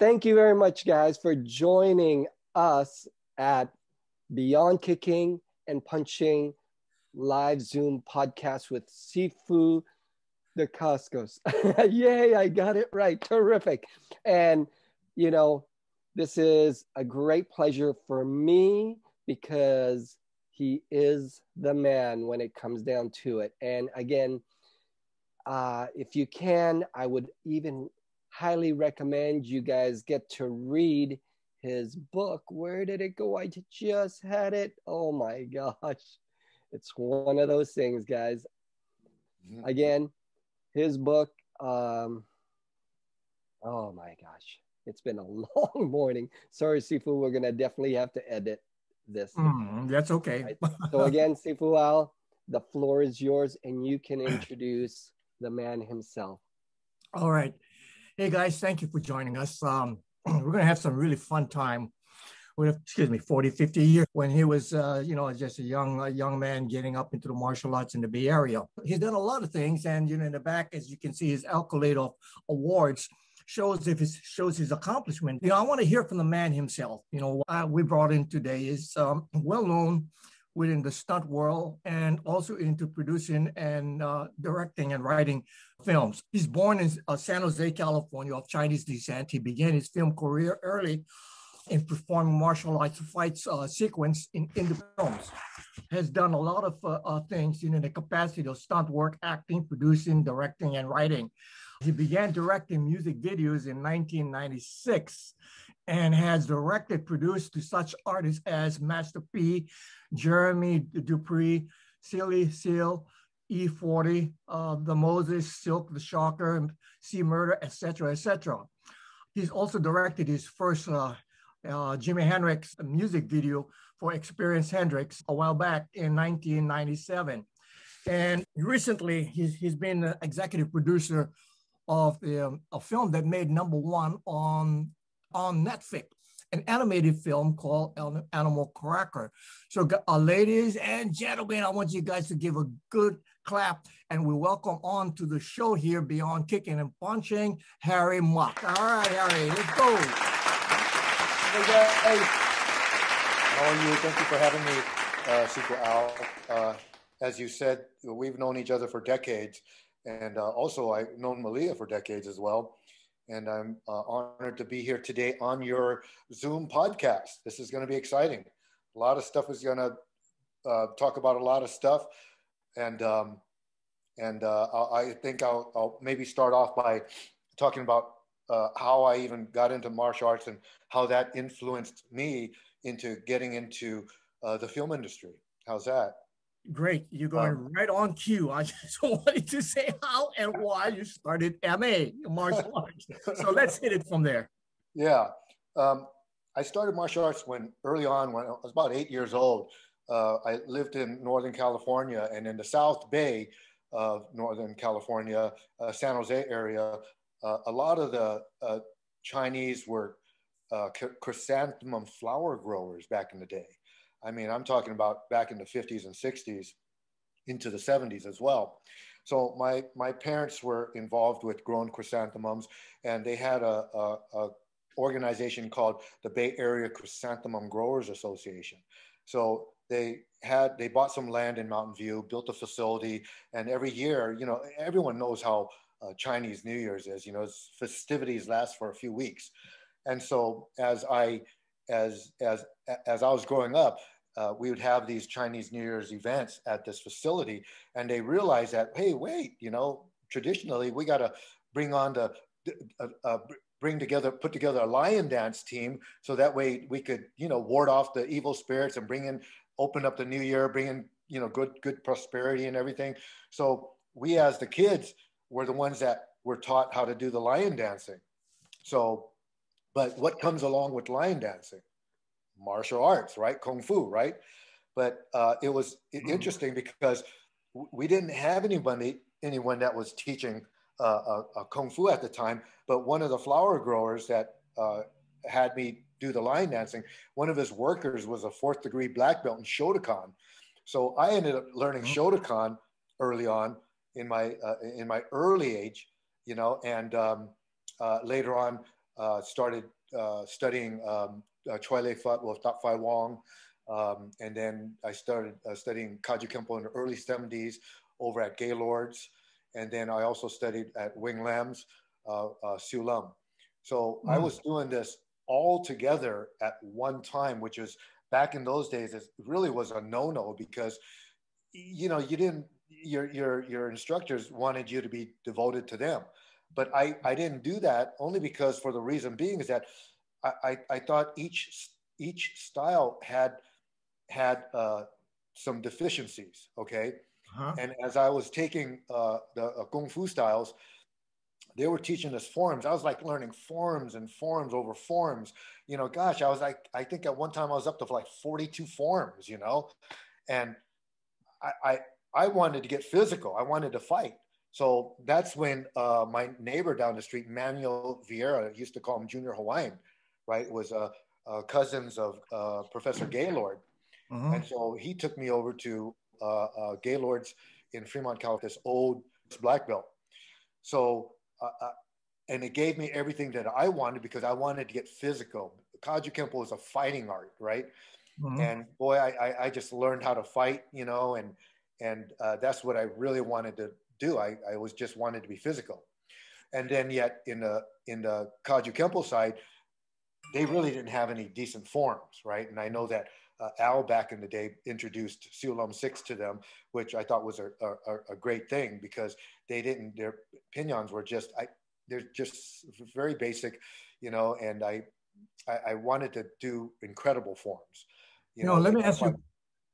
thank you very much, guys, for joining us at Beyond Kicking and Punching live Zoom podcast with Sifu Dacascos. Yay, I got it right. Terrific. And, you know, this is a great pleasure for me because he is the man when it comes down to it. And again, uh, if you can, I would even highly recommend you guys get to read his book. Where did it go? I just had it. Oh my gosh. It's one of those things, guys. Mm-hmm. Again, his book. Um, oh my gosh. It's been a long morning. Sorry, Sifu. We're going to definitely have to edit this. Mm, that's okay. Right? So, again, Sifu Al, the floor is yours, and you can introduce the man himself. All right. Hey, guys, thank you for joining us. Um, we're going to have some really fun time with, excuse me, 40, 50 years when he was, uh, you know, just a young, a young man getting up into the martial arts in the Bay Area. He's done a lot of things. And, you know, in the back, as you can see, his accolade of awards shows if it shows his accomplishment. You know, I want to hear from the man himself. You know, we brought in today is um, well known within the stunt world and also into producing and uh, directing and writing films. He's born in uh, San Jose, California, of Chinese descent. He began his film career early in performing martial arts fights uh, sequence in, the films. Has done a lot of uh, uh, things you know, in the capacity of stunt work, acting, producing, directing, and writing. He began directing music videos in 1996 and has directed, produced to such artists as Master P, Jermaine Dupri, Silly Seal, E40, uh, The Moses, Silk, The Shocker, C Murder, etc., etc. He's also directed his first uh, uh, Jimi Hendrix music video for Experience Hendrix a while back in 1997. And recently, he's, he's been the executive producer of the, um, a film that made number one on, on Netflix an animated film called Animal Cracker. So, uh, ladies and gentlemen, I want you guys to give a good clap and we welcome on to the show here beyond kicking and punching, Harry Mok. All right, Harry, let's go. Hey, How are you? Thank you for having me, uh, Sifu Al. Uh, as you said, we've known each other for decades. And uh, also, I've known Malia for decades as well and I'm uh, honored to be here today on your Zoom podcast. This is going to be exciting. A lot of stuff is going to uh, talk about a lot of stuff, and um, and uh, I think I'll, I'll, maybe start off by talking about uh, how I even got into martial arts and how that influenced me into getting into uh, the film industry. How's that? Great. You're going um, right on cue. I just wanted to say how and why you started MA, martial arts. so let's hit it from there. Yeah. Um, I started martial arts when early on, when I was about eight years old. Uh, I lived in Northern California and in the South Bay of Northern California, uh, San Jose area, uh, a lot of the uh, Chinese were uh, chrysanthemum flower growers back in the day. I mean, I'm talking about back in the 50s and 60s into the 70s as well. So my, my parents were involved with growing chrysanthemums and they had a, a, a organization called the Bay Area Chrysanthemum Growers Association. So they had they bought some land in Mountain View, built a facility, and every year, you know, everyone knows how uh, Chinese New Year's is. You know, festivities last for a few weeks, and so as I as as as I was growing up, uh, we would have these Chinese New Year's events at this facility, and they realized that hey, wait, you know, traditionally we got to bring on the uh, uh, bring together, put together a lion dance team, so that way we could you know ward off the evil spirits and bring in, open up the new year, bring in you know good good prosperity and everything. So we as the kids were the ones that were taught how to do the lion dancing. So but what comes along with lion dancing? Martial arts, right? Kung Fu, right? But uh, it was mm-hmm. interesting because we didn't have anybody, anyone that was teaching uh, uh, uh, Kung Fu at the time. But one of the flower growers that uh, had me do the lion dancing, one of his workers was a fourth degree black belt in Shotokan. So I ended up learning mm-hmm. Shotokan early on in my uh, in my early age, you know, and um, later on uh, started uh, studying um, uh, Choi Lei Fut with Dak Fai Wong. Um, and then I started uh, studying Kajukenbo in the early 70s over at Gaylords. And then I also studied at Wing Lam's, uh, uh, Siu Lum. So mm. I was doing this all together at one time, which was back in those days, it really was a no-no because, you know, you didn't, your, your, your instructors wanted you to be devoted to them. But I, I didn't do that only because for the reason being is that I, I, I thought each, each style had, had uh, some deficiencies, okay? Uh-huh. And as I was taking uh, the uh, Kung Fu styles, they were teaching us forms. I was like learning forms and forms over forms. You know, gosh, I was like, I think at one time I was up to like 42 forms, you know, and I, I, I wanted to get physical. I wanted to fight. So that's when uh, my neighbor down the street, Manuel Vieira, used to call him Junior Hawaiian, right? Was uh, uh, cousins of uh, Professor Gaylord. Uh-huh. And so he took me over to uh, uh, Gaylord's in Fremont, California, this old black belt. So, uh, uh, and it gave me everything that I wanted because I wanted to get physical. Kajukenbo is a fighting art, right? Mm-hmm. And boy, I, I, just learned how to fight, you know, and and uh, that's what I really wanted to do. I, I was just wanted to be physical. And then yet in the in the Kajukenbo side, they really didn't have any decent forms, right? And I know that uh, Al back in the day introduced Siulum 6 to them, which I thought was a, a, a, great thing because they didn't, their pinans were just, I, they're just very basic, you know, and I, I, I wanted to do incredible forms. You, you know, know, let me ask you,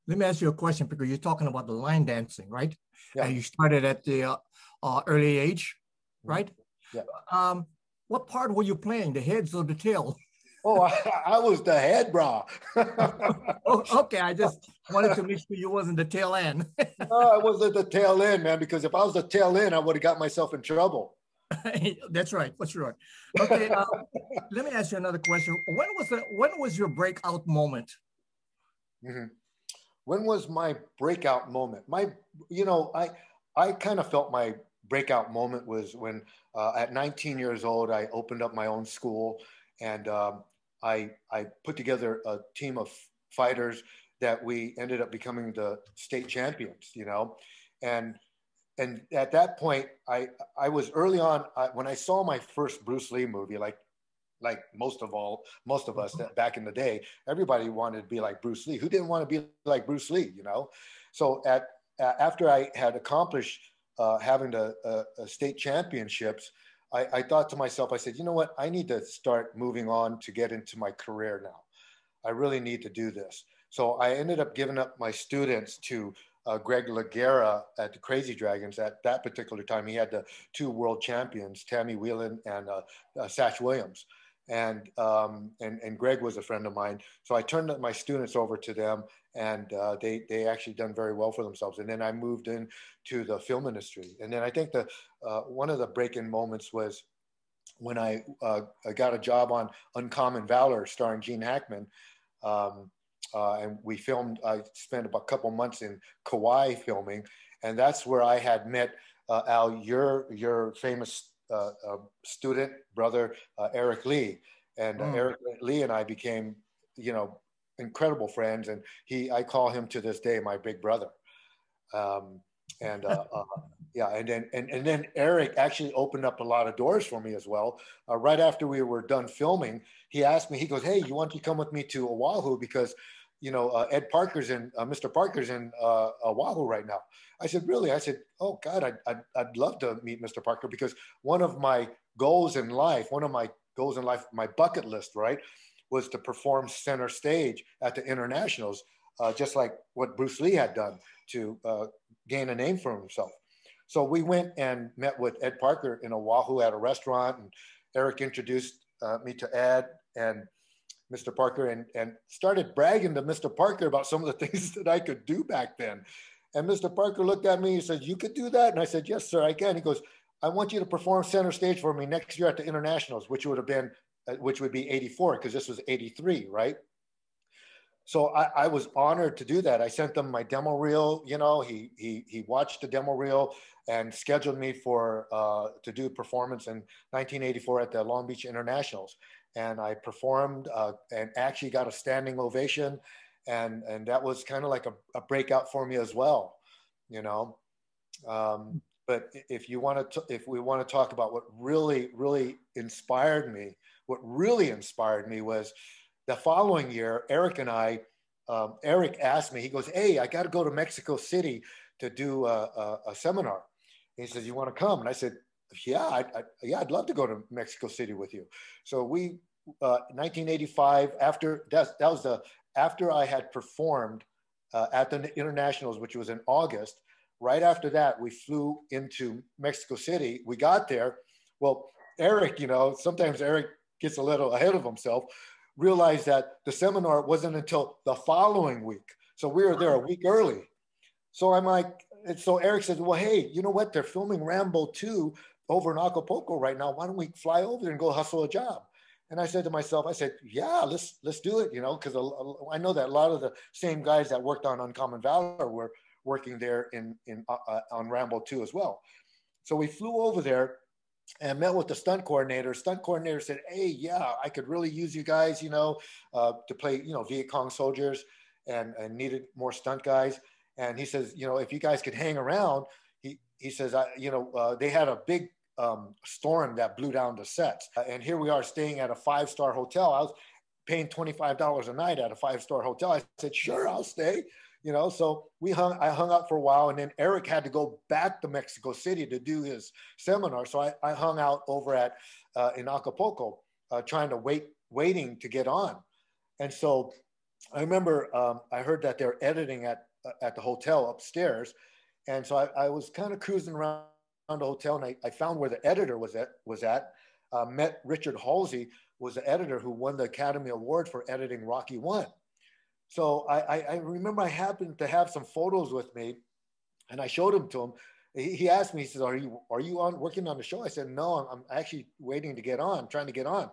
let me ask you a question because you're talking about the lion dancing, right? Yeah. And you started at the uh, uh, early age, mm-hmm. right? Yeah. Um, what part were you playing, the heads or the tail? Oh, I, I, was the head bra. oh, okay, I just wanted to make sure you wasn't the tail end. no, I wasn't the tail end, man. Because if I was the tail end, I would have got myself in trouble. That's right, for sure. Okay, uh, let me ask you another question. When was the when was your breakout moment? Mm-hmm. When was my breakout moment? My, you know, I I kind of felt my breakout moment was when uh, at 19 years old I opened up my own school and um, I, I put together a team of fighters that we ended up becoming the state champions, you know, and and at that point, I I was early on I, when I saw my first Bruce Lee movie, like like most of all most of us that back in the day, everybody wanted to be like Bruce Lee. Who didn't want to be like Bruce Lee, you know? So at after I had accomplished uh, having the uh, state championships, I, I thought to myself, I said, you know what? I need to start moving on to get into my career now. I really need to do this. So I ended up giving up my students to uh, Greg Laguerra at the Crazy Dragons. At that particular time, he had the two world champions, Tammy Whelan and uh, uh, Satch Williams. And, um, and, and Greg was a friend of mine. So I turned my students over to them and uh, they they actually done very well for themselves. And then I moved in to the film industry. And then I think the uh, one of the break-in moments was when I, uh, I got a job on Uncommon Valor, starring Gene Hackman. Um, uh, and we filmed. I spent about a couple months in Kauai filming, and that's where I had met uh, Al, your your famous uh, student brother Eric Lee, and mm. Eric Lee and I became, you know, incredible friends, and he I call him to this day my big brother. Um, and uh, uh, yeah, and then and, and then Eric actually opened up a lot of doors for me as well. Uh, right after we were done filming, he asked me. He goes, "Hey, you want to come with me to Oahu because." You know, uh, Ed Parker's in, uh, Mr. Parker's in uh, Oahu right now. I said, really? I said, oh God, I'd, I'd, I'd love to meet Mr. Parker because one of my goals in life, one of my goals in life, my bucket list, right, was to perform center stage at the internationals, uh, just like what Bruce Lee had done to uh, gain a name for himself. So we went and met with Ed Parker in Oahu at a restaurant, and Eric introduced uh, me to Ed and Mr. Parker and, and started bragging to Mr. Parker about some of the things that I could do back then. And Mr. Parker looked at me and said, You could do that? And I said, Yes, sir, I can. He goes, I want you to perform center stage for me next year at the internationals, which would have been uh, which would be 84 because this was 83, right? so I, I, was honored to do that. I sent them my demo reel. You know, he he he watched the demo reel and scheduled me for uh, to do performance in 1984 at the Long Beach Internationals, and I performed uh, and actually got a standing ovation, and and that was kind of like a, a, breakout for me as well. You know, um, but if you want to, if we want to talk about what really really inspired me, what really inspired me was the following year, Eric and I, um, Eric asked me, he goes, Hey, I got to go to Mexico City to do a, a, a seminar. he says, You want to come? And I said, Yeah, I, I, yeah, I'd love to go to Mexico City with you. So we, uh, 1985, after that, that was the, after I had performed uh, at the internationals, which was in August, right after that, we flew into Mexico City. We got there. Well, Eric, you know, sometimes Eric gets a little ahead of himself realized that the seminar wasn't until the following week. So we were there a week early. So I'm like, and so Eric says, well, hey, you know what? They're filming Rambo 2 over in Acapulco right now. Why don't we fly over there and go hustle a job? And I said to myself, I said, yeah, let's let's do it, you know, because I know that a lot of the same guys that worked on Uncommon Valor were working there in in uh, uh on Rambo 2 as well. So we flew over there and met with the stunt coordinator. Stunt coordinator said, "Hey, yeah, I could really use you guys, you know, uh, to play, you know, Viet Cong soldiers, and and needed more stunt guys." And he says, "You know, if you guys could hang around," he he says, "I, you know, uh, they had a big um, storm that blew down the sets, uh, and here we are staying at a five star hotel. I was paying twenty five dollars a night at a five star hotel. I said, "Sure, I'll stay." you know so we hung i hung out for a while and then eric had to go back to mexico city to do his seminar so i, I hung out over at uh, in acapulco uh, trying to wait waiting to get on and so i remember um, i heard that they're editing at uh, at the hotel upstairs and so i, I was kind of cruising around the hotel and I, I, found where the editor was at was at uh, met richard halsey was the editor who won the academy award for editing rocky one so I, I, remember I happened to have some photos with me, and I showed them to him. He, he asked me, he says, "Are you are you on working on the show?" I said, "No, I'm, I'm actually waiting to get on, trying to get on."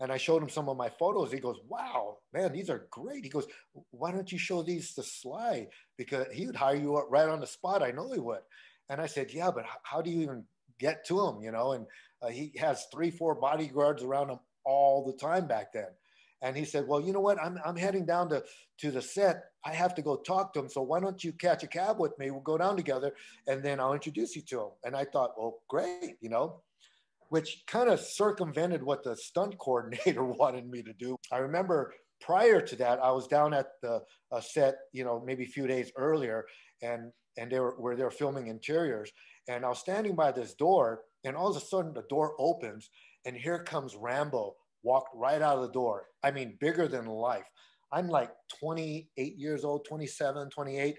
And I showed him some of my photos. He goes, "Wow, man, these are great." He goes, "Why don't you show these to Sly? Because he would hire you right on the spot. I know he would." And I said, "Yeah, but how do you even get to him? You know?" And uh, he has three, four bodyguards around him all the time back then. And he said, Well, you know what? I'm, I'm heading down to, to the set. I have to go talk to him. So why don't you catch a cab with me? We'll go down together and then I'll introduce you to him. And I thought, Well, great, you know, which kind of circumvented what the stunt coordinator wanted me to do. I remember prior to that, I was down at the uh, set, you know, maybe a few days earlier, and and they were where they were filming interiors, and I was standing by this door, and all of a sudden the door opens, and here comes Rambo walked right out of the door. I mean, bigger than life. I'm like 28 years old, 27, 28.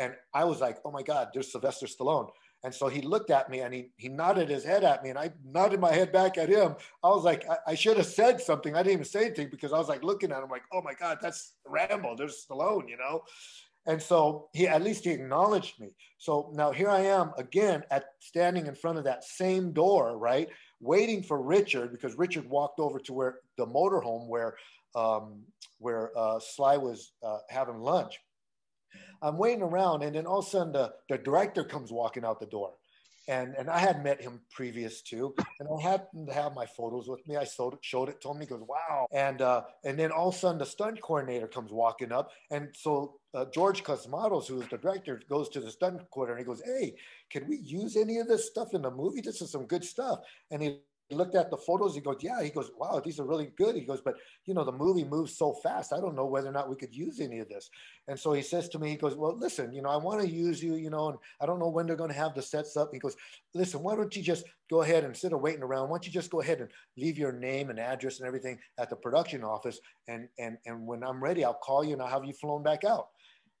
And I was like, oh my God, there's Sylvester Stallone. And so he looked at me and he, he nodded his head at me and I nodded my head back at him. I was like, I, I should have said something. I didn't even say anything because I was like looking at him like, oh my God, that's Rambo. There's Stallone, you know? And so he, at least he acknowledged me. So now here I am again at standing in front of that same door, right? waiting for Richard because Richard walked over to where the motorhome where um, where uh, Sly was uh, having lunch. I'm waiting around, and then all of a sudden the, the director comes walking out the door. And, and I had met him previous to, and I happened to have my photos with me. I showed it, showed it to him. He goes, "Wow!" And uh, and then all of a sudden, the stunt coordinator comes walking up, and so uh, George Cosmatos, who is the director, goes to the stunt coordinator and he goes, "Hey, can we use any of this stuff in the movie? This is some good stuff." And he looked at the photos. He goes, "Yeah." He goes, "Wow, these are really good." He goes, "But you know, the movie moves so fast. I don't know whether or not we could use any of this." And so he says to me, he goes, "Well, listen, you know, I want to use you, you know, and I don't know when they're going to have the sets up." He goes, "Listen, why don't you just go ahead and instead of waiting around, why don't you just go ahead and leave your name and address and everything at the production office, and and and when I'm ready, I'll call you and I'll have you flown back out."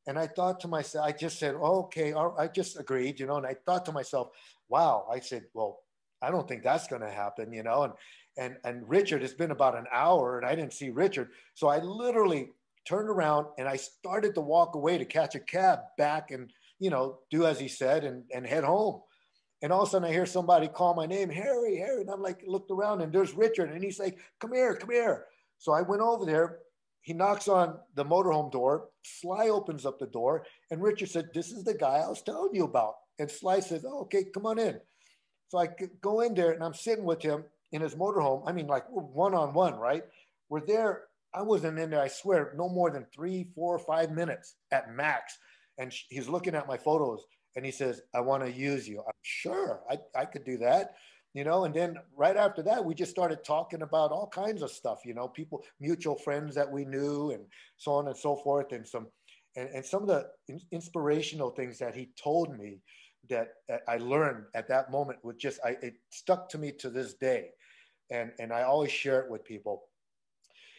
And I thought to myself, I just said, oh, okay, I just agreed, you know, and I thought to myself, wow, I said, well, I don't think that's going to happen, you know, and, and, and Richard, it's been about an hour and I didn't see Richard. So I literally turned around and I started to walk away to catch a cab back and, you know, do as he said and, and head home. And all of a sudden I hear somebody call my name, Harry, Harry. And I'm like, looked around and there's Richard. And he's like, come here, come here. So I went over there he knocks on the motorhome door. Sly opens up the door, and Richard said, "This is the guy I was telling you about." And Sly says, oh, "Okay, come on in." So I go in there, and I'm sitting with him in his motorhome. I mean, like one on one, right? We're there. I wasn't in there. I swear, no more than three, four, five minutes at max. And he's looking at my photos, and he says, "I want to use you." I'm sure I, I could do that you know and then right after that we just started talking about all kinds of stuff you know people mutual friends that we knew and so on and so forth and some and, and some of the inspirational things that he told me that uh, i learned at that moment was just I, it stuck to me to this day. And and i always share it with people.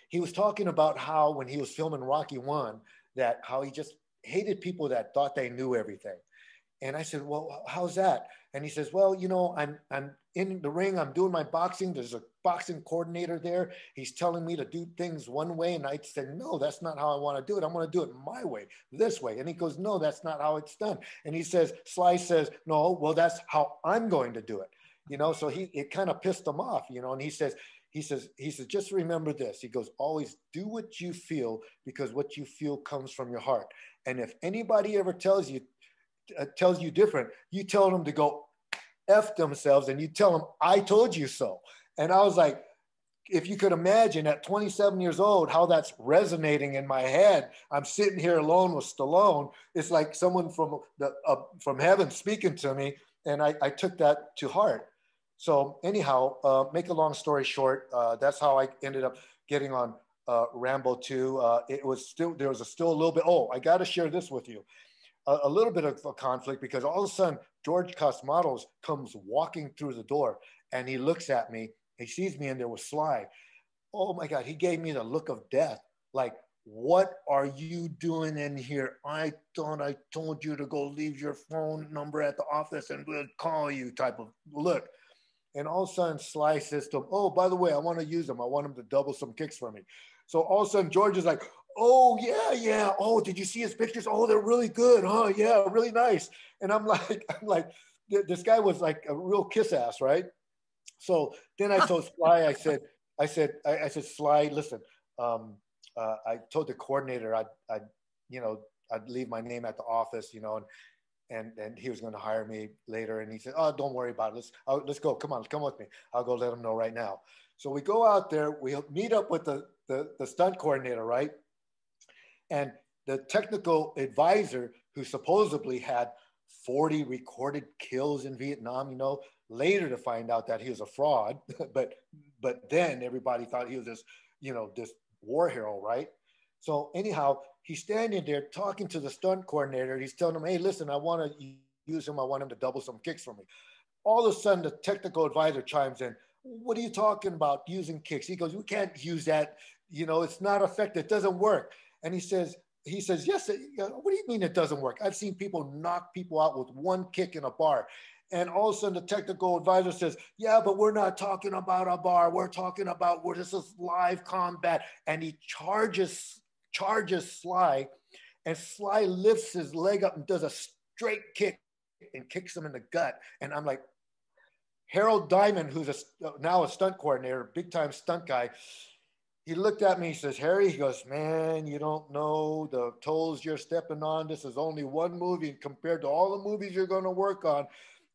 He was talking about how when he was filming rocky one that how he just hated people that thought they knew everything and i said well how's that and he says, "Well, you know, I'm I'm in the ring. I'm doing my boxing. There's a boxing coordinator there. He's telling me to do things one way, and I said, "No, that's not how I want to do it. I want to do it my way, this way." And he goes, "No, that's not how it's done." And he says, Sly says, "No, well, that's how I'm going to do it." You know, so he it kind of pissed him off. You know, and he says. He says, he says, just remember this. He goes, always do what you feel because what you feel comes from your heart. And if anybody ever tells you uh, tells you different, you tell them to go F themselves and you tell them, I told you so. And I was like, if you could imagine at 27 years old how that's resonating in my head i'm sitting here alone with stallone. It's like someone from the uh, from heaven speaking to me and I, I took that to heart. So anyhow uh, make a long story short uh, that's how i ended up getting on uh, rambo 2 uh, it was still there was a, still a little bit oh i got to share this with you a, a, little bit of a conflict because all of a sudden George Cosmatos comes walking through the door and he looks at me. He sees me and there was Sly. Oh my God, he gave me the look of death. Like, what are you doing in here? I thought I told you to go leave your phone number at the office and we'll call you type of look. And all of a sudden, Sly says to him, Oh, by the way, I want to use him. I want him to double some kicks for me. So all of a sudden, George is like, oh yeah yeah. Oh did you see his pictures? Oh they're really good huh? Yeah really nice. And i'm like i'm like this guy was like a real kiss ass right? So then i told sly i said i said i, I said sly listen um, uh, i told the coordinator i'd, I'd you know i'd leave my name at the office you know and and and he was going to hire me later. And he said oh don't worry about it. Let's oh, let's go. Come on come with me. I'll go let him know right now. So we go out there. We meet up with the the, the stunt coordinator right and the technical advisor who supposedly had 40 recorded kills in Vietnam, you know, later to find out that he was a fraud, but but then everybody thought he was this, you know, this war hero, right? So anyhow, he's standing there talking to the stunt coordinator. He's telling him, "Hey, listen, I want to use him. I want him to double some kicks for me." All of a sudden, the technical advisor chimes in. What are you talking about using kicks? He goes, "We can't use that. You know, it's not effective. It doesn't work." And he says, he says, yes, what do you mean it doesn't work? I've seen people knock people out with one kick in a bar. And all of a sudden the technical advisor says, yeah, but we're not talking about a bar. We're talking about where this is live combat. And he charges, charges Sly and Sly lifts his leg up and does a straight kick and kicks him in the gut. And I'm like, Harold Diamond, who's a, now a stunt coordinator, big time stunt guy, he looked at me, he says, Harry, he goes, man, you don't know the tolls you're stepping on. This is only one movie compared to all the movies you're going to work on.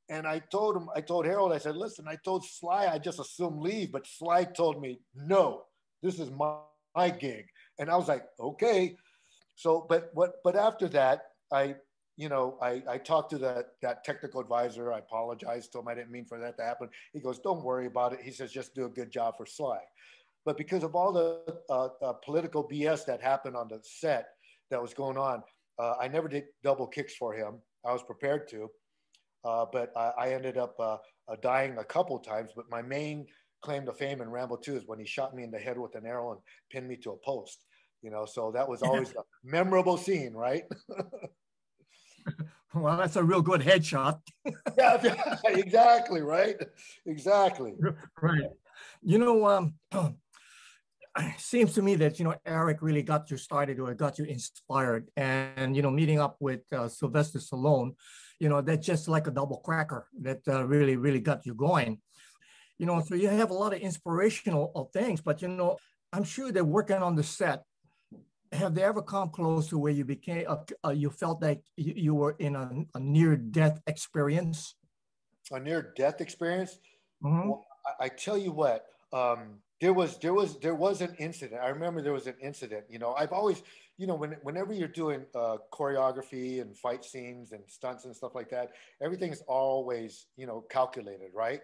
And I told him, I told Harold, I said, listen, I told Sly, I just assumed leave, but Sly told me, no, this is my, my gig. And I was like, okay. So, but what, but after that, I, you know, I, I talked to that, that technical advisor. I apologized to him. I didn't mean for that to happen. He goes, don't worry about it. He says, just do a good job for Sly. But because of all the uh, uh, political BS that happened on the set that was going on, uh, I never did double kicks for him. I was prepared to, uh, but I, I, ended up uh, uh, dying a couple times. But my main claim to fame in Rambo 2 is when he shot me in the head with an arrow and pinned me to a post. You know, so that was always a memorable scene, right? well, that's a real good headshot. yeah, exactly, right? Exactly. Right. You know, um, seems to me that you know Eric really got you started or got you inspired, and you know meeting up with uh, Sylvester Stallone, you know that's just like a double cracker that uh, really really got you going. You know, so you have a lot of inspirational things, but you know I'm sure that working on the set, have they ever come close to where you became, uh, uh, you felt like you, you were in a, a near death experience? A near death experience? Mm-hmm. Well, I, I, tell you what, um, there was there was there was an incident. I remember there was an incident. You know, I've always, you know, when, whenever you're doing uh, choreography and fight scenes and stunts and stuff like that, everything is always, you know, calculated, right?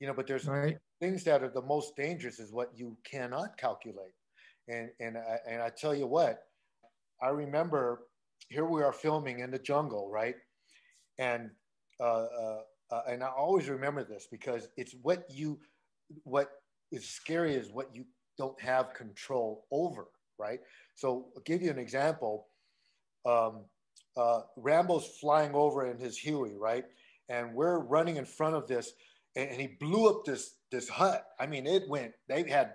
You know, but there's right. things that are the most dangerous is what you cannot calculate. And and I, and I tell you what, I remember here we are filming in the jungle, right? And uh, uh, uh, and I always remember this because it's what you what is scary is what you don't have control over, right? So I'll give you an example. Um, uh, Rambo's flying over in his Huey, right? And we're running in front of this, and, and he blew up this this hut. I mean, it went. They had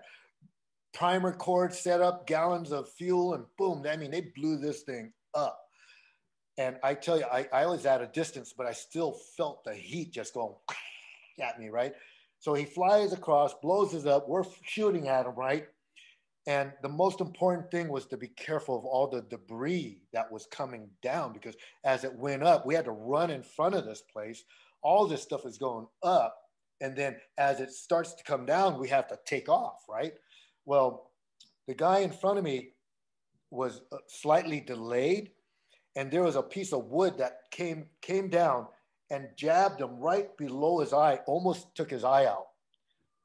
primer cord set up, gallons of fuel, and boom. I mean, they blew this thing up. And I tell you, I, I was at a distance, but I still felt the heat just going at me, right? So he flies across, blows us up. We're shooting at him, right? And the most important thing was to be careful of all the debris that was coming down because as it went up, we had to run in front of this place. All this stuff is going up. And then as it starts to come down, we have to take off, right? Well, the guy in front of me was uh, slightly delayed, and there was a piece of wood that came came down and jabbed him right below his eye, almost took his eye out.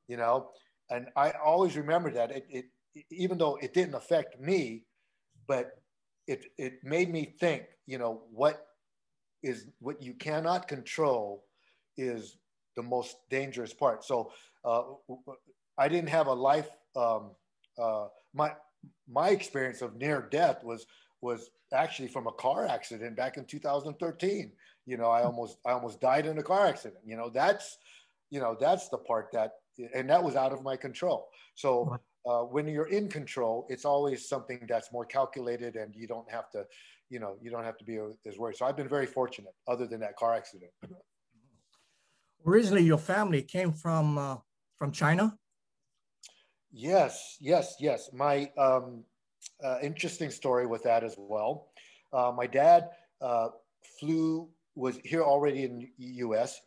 You know, and I always remember that it, it even though it didn't affect me, but it it made me think. You know what is what you cannot control is the most dangerous part. So uh, I didn't have a life um, uh, my my experience of near death was was actually from a car accident back in 2013. You know, I almost I almost died in a car accident. You know, that's you know that's the part that and that was out of my control. So uh, when you're in control, it's always something that's more calculated, and you don't have to, you know, you don't have to be as worried. So I've been very fortunate, other than that car accident. Originally, your family came from uh, from China. Yes, yes, yes. My um, uh, interesting story with that as well. Uh, my dad uh, flew, was here already in US.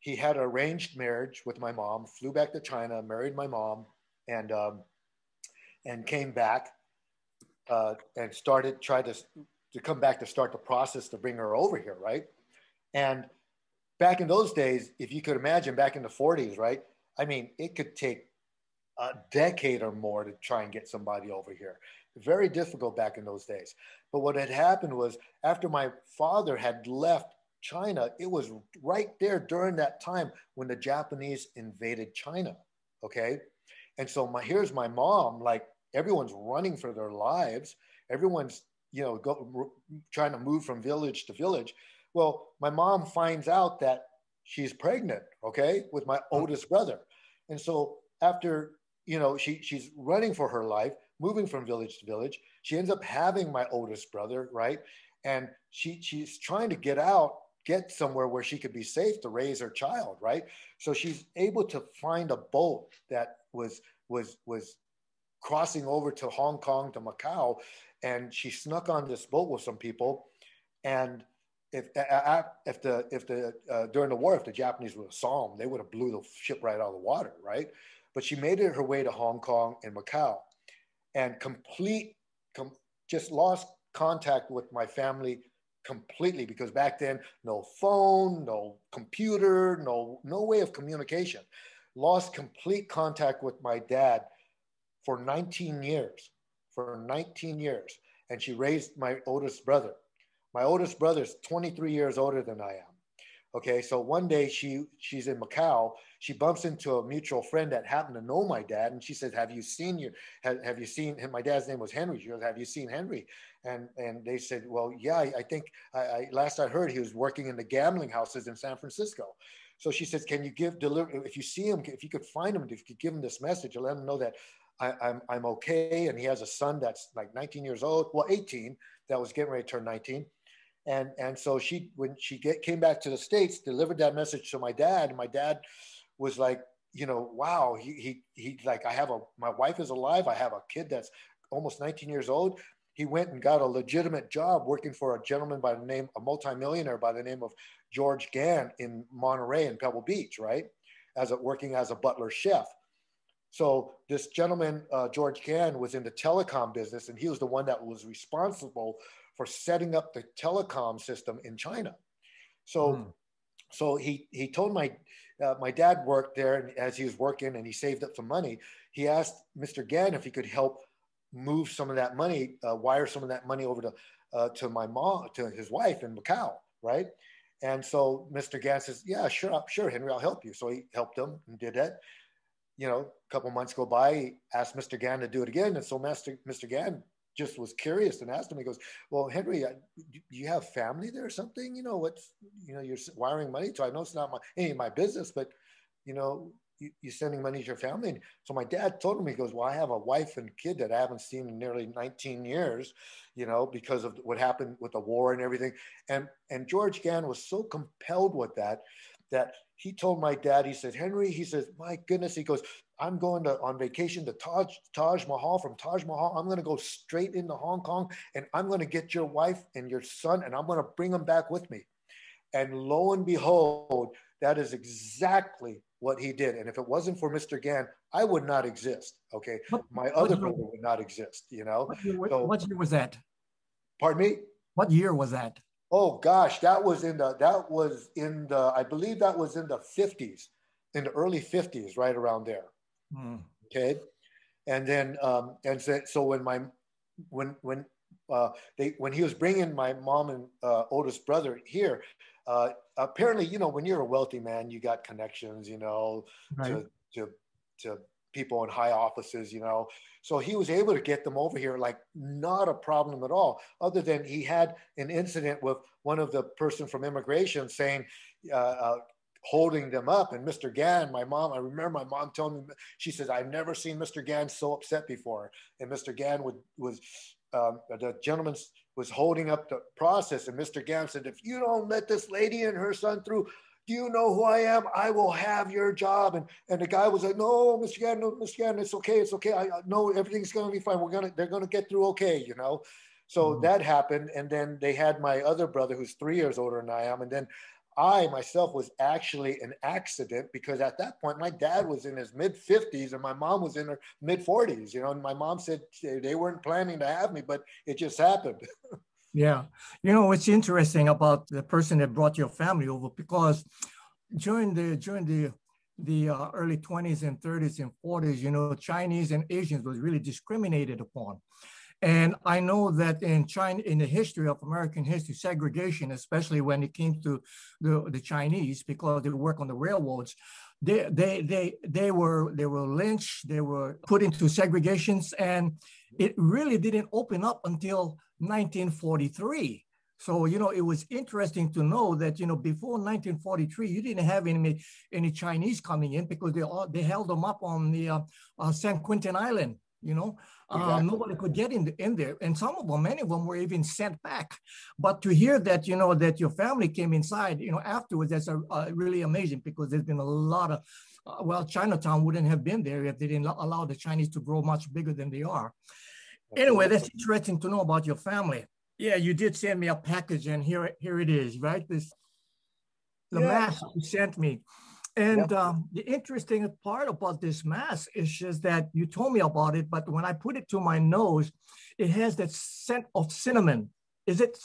He had an arranged marriage with my mom, flew back to China, married my mom, and, um, and came back uh, and started, tried to, to come back to start the process to bring her over here, right? And back in those days, if you could imagine back in the 40s, right? I mean, it could take a decade or more to try and get somebody over here. Very difficult back in those days. But what had happened was after my father had left China, it was right there during that time when the Japanese invaded China. Okay. And so my here's my mom, like everyone's running for their lives. Everyone's, you know, go, trying to move from village to village. Well, my mom finds out that she's pregnant, okay, with my mm-hmm. oldest brother. And so after you know, she she's running for her life, moving from village to village. She ends up having my oldest brother, right? And she she's trying to get out, get somewhere where she could be safe to raise her child, right? So she's able to find a boat that was was was crossing over to Hong Kong to Macau, and she snuck on this boat with some people, and if if the if the uh, during the war if the Japanese would have saw them, they would have blew the ship right out of the water, right? But she made it her way to Hong Kong and Macau and complete, com- just lost contact with my family completely because back then no phone no computer no no way of communication. Lost complete contact with my dad for 19 years for 19 years. And she raised my oldest brother. My oldest brother is 23 years older than i am okay so one day she she's in macau she bumps into a mutual friend that happened to know my dad, and she says, "Have you seen your? Have, have you seen him?" My dad's name was Henry. She goes, "Have you seen Henry?" And and they said, "Well, yeah, I, I think I, I, last I heard he was working in the gambling houses in San Francisco." So she says, "Can you give deliver if you see him, if you could find him, if you could give him this message, let him know that I, I'm, I'm okay." And he has a son that's like 19 years old, well, 18, that was getting ready to turn 19 and and so she when she get, came back to the states delivered that message to my dad and my dad was like, you know, wow, he, he, he, like, I have a, my wife is alive. I have a kid that's almost 19 years old. he went and got a legitimate job working for a gentleman by the name, a multimillionaire by the name of George Gann in Monterey and Pebble Beach, right? As a, working as a butler chef. So this gentleman, uh, George Gann, was in the telecom business, and he was the one that was responsible for setting up the telecom system in China. So, mm. so he he told my uh, my dad worked there, and as he was working, and he saved up some money, he asked Mr. Gann if he could help move some of that money, uh, wire some of that money over to uh, to my mom, to his wife in Macau, right? And so Mr. Gann says, "Yeah, sure, sure, Henry, I'll help you." So he helped him and did that. You know, a couple months go by, he asked Mr. Gann to do it again, and so Master Mr. Gann just was curious and asked him. He goes, "Well, Henry, do you have family there or something? You know, what? you know, you're wiring money to. I know it's not my any my business, but you know, you, are sending money to your family. And so my dad told him, he goes, well, I have a wife and kid that I haven't seen in nearly 19 years, you know, because of what happened with the war and everything. And, and George Gann was so compelled with that, that he told my dad, he said, Henry, he says, my goodness, he goes, I'm going to on vacation to Taj, Taj Mahal. From Taj Mahal, I'm going to go straight into Hong Kong and I'm going to get your wife and your son and I'm going to bring them back with me. And lo and behold, that is exactly what he did. And if it wasn't for Mr. Gann, I would not exist. Okay. What, My other brother would not exist, you know? What year, so, what year was that? Pardon me? What year was that? Oh gosh, that was in the, that was in the, I believe that was in the 50s, in the early 50s, right around there. Hmm. Okay. And then, um, and so, so when my, when, when, uh, they, when he was bringing my mom and uh, oldest brother here, uh, apparently, you know, when you're a wealthy man, you got connections, you know, right. to, to, to people in high offices, you know. So he was able to get them over here, like not a problem at all. Other than he had an incident with one of the person from immigration saying, uh, uh, holding them up. And Mr. Gann, my mom, I remember my mom telling me, she says, I've never seen Mr. Gann so upset before. And Mr. Gann would, was, um, the gentleman was holding up the process. And Mr. Gann said, if you don't let this lady and her son through, do you know who I am? I will have your job. And and the guy was like, no, Mr. Gann, no, Mr. Gann, it's okay, it's okay. I know everything's gonna be fine. We're gonna, they're gonna get through okay, you know. So mm-hmm. that happened, and then they had my other brother, who's three years older than I am, and then I myself was actually an accident because at that point my dad was in his mid 50s and my mom was in her mid 40s. You know, and my mom said they weren't planning to have me, but it just happened. yeah, you know what's interesting about the person that brought your family over because during the during the the uh, early 20s and 30s and 40s, you know, Chinese and Asians was really discriminated upon. And I know that in China, in the history of American history, segregation, especially when it came to the, the Chinese, because they work on the railroads, they, they, they, they, were, they were lynched, they were put into segregations, and it really didn't open up until 1943. So, you know, it was interesting to know that, you know, before 1943, you didn't have any, any Chinese coming in because they all, they held them up on the uh, uh, San Quentin Island you know? Um, exactly. um, nobody could get in, the, in there. And some of them many of them were even sent back. But to hear that you know that your family came inside you know afterwards that's a, a really amazing because there's been a lot of uh, well chinatown wouldn't have been there if they didn't allow the chinese to grow much bigger than they are. Anyway that's interesting to know about your family. Yeah you did send me a package and here here it is right? This the yeah. mask you sent me and yep. um, the interesting part about this mask is just that you told me about it, but when I put it to my nose, it has that scent of cinnamon. Is it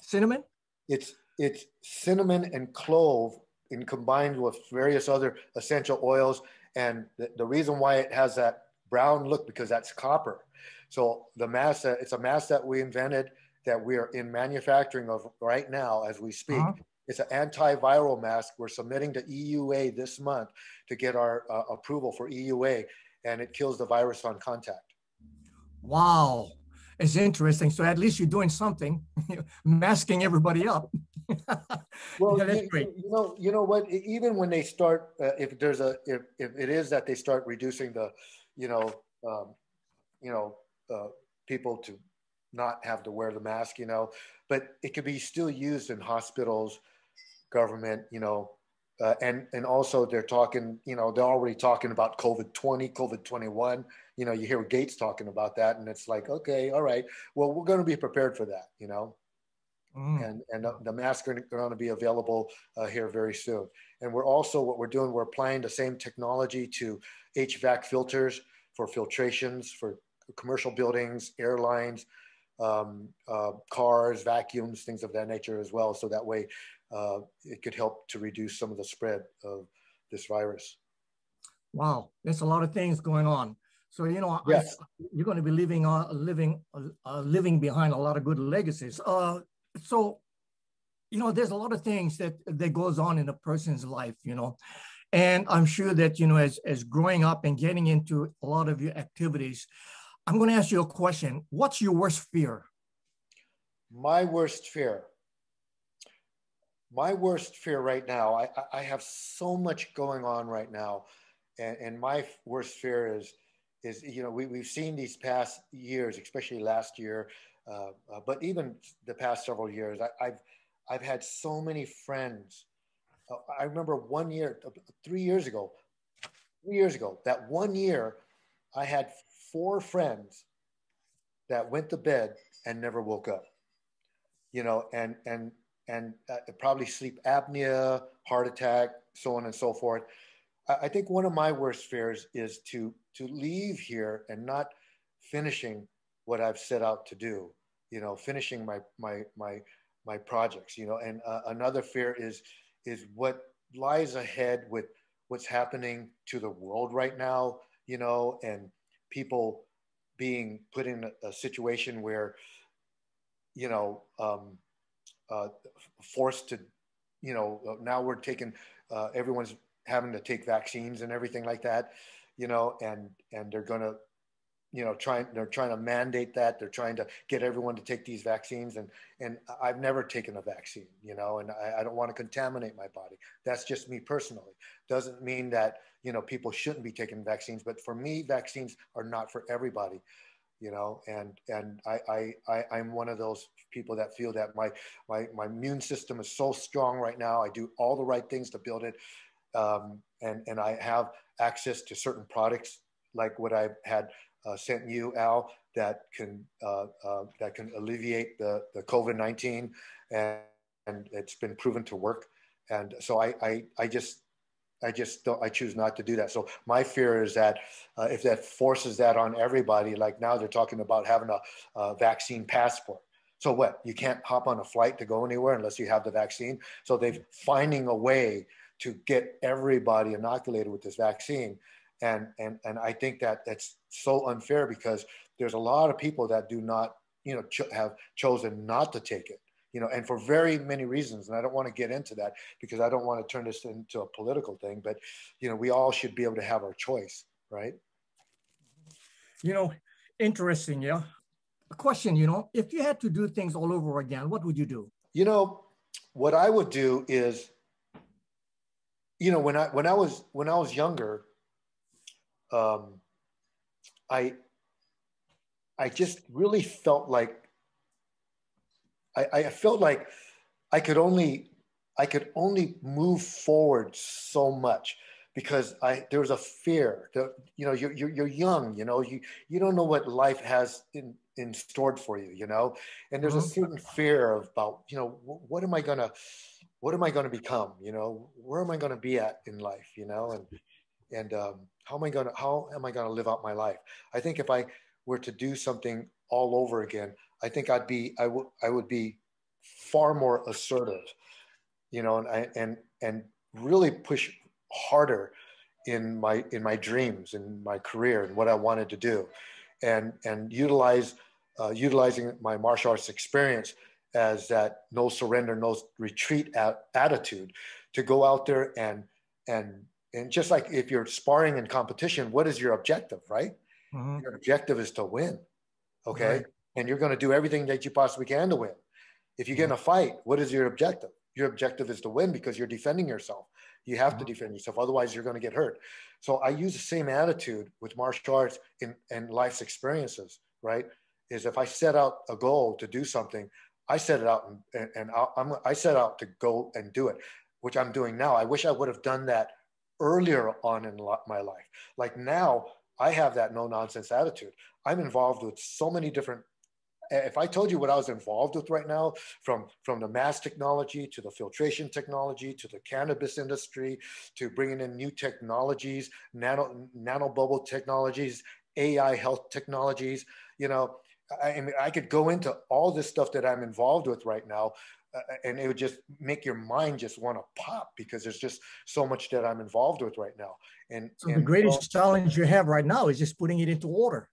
cinnamon? It's it's cinnamon and clove, and combined with various other essential oils. And the, the reason why it has that brown look because that's copper. So the mask, it's a mask that we invented that we are in manufacturing of right now as we speak. Uh-huh. It's an antiviral mask. We're submitting to EUA this month to get our uh, approval for EUA, and it kills the virus on contact. Wow, it's interesting. So at least you're doing something, masking everybody up. well, yeah, you, great. You know, you know what? Even when they start, uh, if there's a, if, if it is that they start reducing the, you know, um, you know, uh, people to not have to wear the mask, you know, but it could be still used in hospitals government, you know, uh, and and also they're talking, you know, they're already talking about COVID twenty, COVID twenty one. You know, you hear Gates talking about that, and it's like, okay, all right, well, we're going to be prepared for that, you know, mm. and and the, the masks are going to be available uh, here very soon. And we're also what we're doing, we're applying the same technology to HVAC filters for filtrations for commercial buildings, airlines, um, uh, cars, vacuums, things of that nature as well. So that way uh, it could help to reduce some of the spread of this virus. Wow, there's a lot of things going on. So you know, yes. I, you're going to be living uh, living uh, living behind a lot of good legacies. Uh, so, you know, there's a lot of things that that goes on in a person's life. You know, and I'm sure that you know, as as growing up and getting into a lot of your activities, I'm going to ask you a question. What's your worst fear? My worst fear my worst fear right now, I, I have so much going on right now. And, and my worst fear is, is, you know, we, we've seen these past years, especially last year, uh, uh, but even the past several years, I, have I've had so many friends. Uh, I remember one year, uh, three years ago, three years ago, that one year, I had four friends that went to bed and never woke up. You know, and and and uh, probably sleep apnea, heart attack, so on and so forth. I, I think one of my worst fears is to to leave here and not finishing what I've set out to do. You know, finishing my my my my projects. You know, and uh, another fear is is what lies ahead with what's happening to the world right now. You know, and people being put in a, situation where you know um, uh, forced to, you know, uh, now we're taking, uh, everyone's having to take vaccines and everything like that, you know, and, and they're going to, you know, trying, they're trying to mandate that. They're trying to get everyone to take these vaccines. And, and I've never taken a vaccine, you know, and I, I don't want to contaminate my body. That's just me personally. Doesn't mean that, you know, people shouldn't be taking vaccines, but for me, vaccines are not for everybody you know and and I, I i i'm one of those people that feel that my my my immune system is so strong right now. I do all the right things to build it um, and and i have access to certain products like what i've had uh, sent you al that can uh, uh, that can alleviate the the covid-19 and and it's been proven to work. And so i i, I just I just don't, I choose not to do that. So my fear is that uh, if that forces that on everybody, like now they're talking about having a, a, vaccine passport. So what? You can't hop on a flight to go anywhere unless you have the vaccine. So they're finding a way to get everybody inoculated with this vaccine. And, and, and I think that that's so unfair because there's a lot of people that do not, you know, have chosen not to take it you know, and for very many reasons. And I don't want to get into that because I don't want to turn this into a political thing, but, you know, we all should be able to have our choice, right? You know, interesting, yeah. A question, you know, if you had to do things all over again, what would you do? You know, what I would do is, you know, when I when I was when I was younger, um, I I just really felt like I, I felt like I could only I could only move forward so much because I there was a fear that you know you're, you're, you're young you know you you don't know what life has in in stored for you you know? And there's mm-hmm. a certain fear about you know what am I gonna what am I gonna become you know? Where am I gonna be at in life you know? And and um, how am I gonna how am I gonna live out my life? I think if I were to do something all over again I think I'd be I would I would be far more assertive, you know, and I, and and really push harder in my in my dreams in my career and what I wanted to do, and and utilize uh, utilizing my martial arts experience as that no surrender, no retreat attitude to go out there and and and just like if you're sparring in competition, what is your objective, right? Mm-hmm. Your objective is to win. Okay. Right and you're going to do everything that you possibly can to win. If you get in a fight, what is your objective? Your objective is to win because you're defending yourself. You have to mm-hmm. defend yourself, otherwise you're going to get hurt. So I use the same attitude with martial arts in, and life's experiences. Right? Is if I set out a goal to do something, I set it out and, and, and I'm, I set out to go and do it. which I'm doing now. I wish I would have done that earlier on in my life. Like now, I have that no nonsense attitude. I'm involved with so many different. If I told you what I was involved with right now, from from the mass technology to the filtration technology to the cannabis industry to bringing in new technologies, nano nano bubble technologies, AI health technologies, you know, I, I mean, I could go into all this stuff that I'm involved with right now, uh, and it would just make your mind just want to pop because there's just so much that I'm involved with right now. And, so and the greatest challenge you have right now is just putting it into order.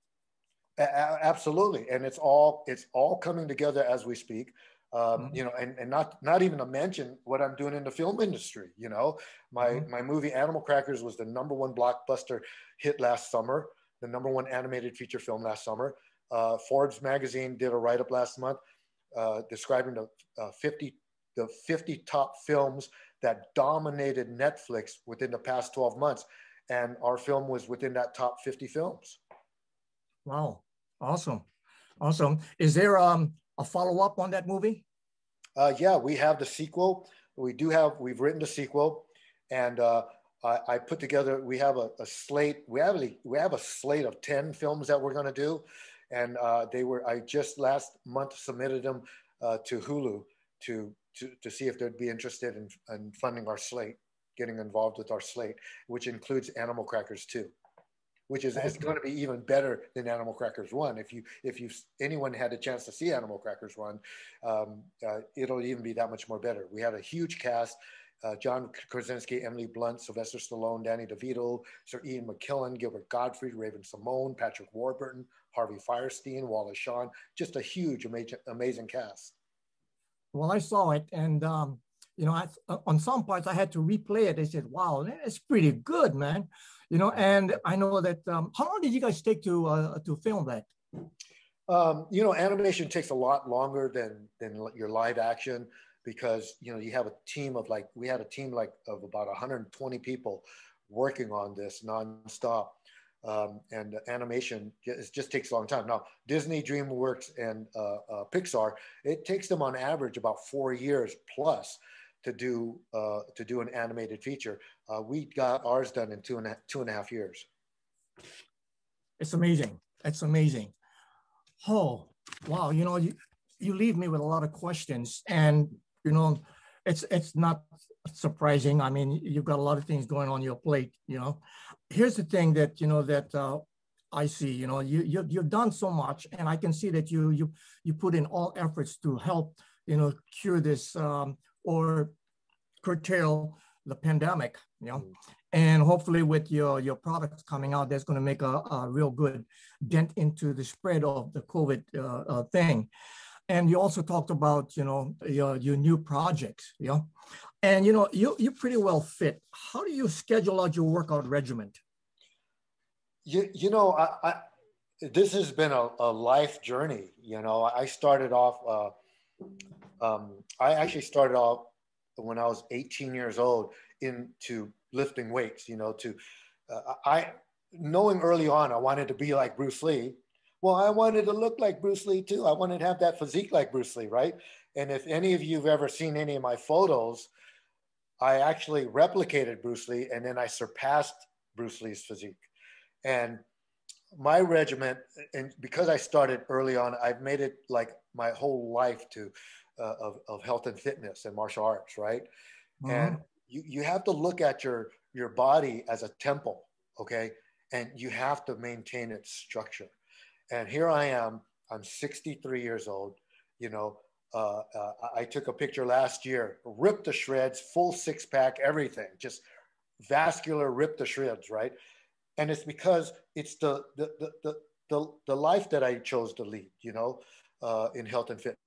Absolutely, and it's all it's all coming together as we speak. Um, mm-hmm. You know, and, and not not even to mention what I'm doing in the film industry. You know, my mm-hmm. my movie Animal Crackers was the number one blockbuster hit last summer, the number one animated feature film last summer. Uh, Forbes magazine did a write up last month uh, describing the uh, 50 the 50 top films that dominated Netflix within the past 12 months, and our film was within that top 50 films. Wow, awesome, awesome. Is there um, a follow up on that movie? Uh, yeah, we have the sequel. We do have. We've written the sequel, and uh, I, I, put together. We have a, a slate. We have a, we have a slate of ten films that we're going to do and uh, they were. I just last month submitted them uh, to Hulu to, to to see if they'd be interested in, in funding our slate, getting involved with our slate, which includes Animal Crackers too which is, is going to be even better than Animal Crackers One. If you if you anyone had a chance to see Animal Crackers One, um, uh, it'll even be that much more better. We had a huge cast. Uh, John Krasinski, Emily Blunt, Sylvester Stallone, Danny DeVito, Sir Ian McKellen, Gilbert Gottfried, Raven-Symoné, Patrick Warburton, Harvey Fierstein, Wallace Shawn, just a huge, amazing, amazing cast. Well, I saw it, and um, you know, I, on some parts I had to replay it. They said, "Wow, it's pretty good, man." You know, and I know that. Um, how long did you guys take to uh, to film that? Um, you know, animation takes a lot longer than than your live action because you know you have a team of like we had a team like of about 120 people working on this nonstop um, and animation just, just takes a long time. Now, Disney, DreamWorks, and uh, uh, Pixar, it takes them on average about four years plus to do uh, to do an animated feature. Uh, we got ours done in two and a, two and a half years. It's amazing. It's amazing. Oh, wow! You know, you you leave me with a lot of questions, and you know, it's it's not surprising. I mean, you've got a lot of things going on your plate, you know. Here's the thing that, you know, that uh, I see, you know, you, you, you've done so much and I can see that you, you, you put in all efforts to help, you know, cure this um, or curtail the pandemic, you know, mm. and hopefully with your, your products coming out, that's going to make a, a, real good dent into the spread of the COVID uh, uh, thing. And you also talked about, you know, your, your new projects, you know, and you know, you you're pretty well fit. How do you schedule out your workout regimen? You you know, I, I this has been a, a, life journey. You know, I started off. Uh, um, I actually started off when I was 18 years old into lifting weights. You know, to uh, I knowing early on I wanted to be like Bruce Lee. Well, I wanted to look like Bruce Lee too. I wanted to have that physique like Bruce Lee, right? And if any of you have ever seen any of my photos, I actually replicated Bruce Lee and then I surpassed Bruce Lee's physique. And my regiment, and because I started early on, I've made it like my whole life to uh, of, of health and fitness and martial arts, right? Mm-hmm. And you, you have to look at your your body as a temple, okay? And you have to maintain its structure. And here I am, I'm 63 years old, you know, uh, uh, I took a picture last year, ripped to shreds, full six pack, everything, just vascular, ripped to shreds, right? And it's because it's the the the the, the, the life that I chose to lead, you know, uh, in health and fitness,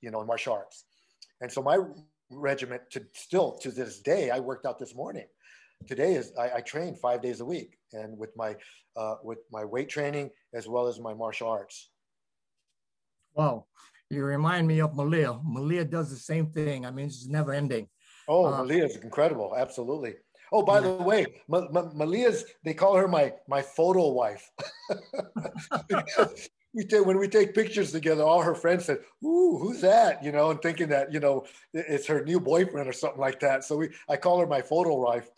you know, in martial arts. And so my regiment to still to this day, I worked out this morning. Today is I, I train five days a week, and with my uh, with my weight training as well as my martial arts. Wow. You remind me of Malia. Malia does the same thing. I mean, it's never ending. Oh, uh, Malia is incredible. Absolutely. Oh, by yeah. the way, Malia's, they call her my, my photo wife. we take when we take pictures together, all her friends said, "Ooh, who's that?" You know, and thinking that you know it's her new boyfriend or something like that. So we, I call her my photo wife.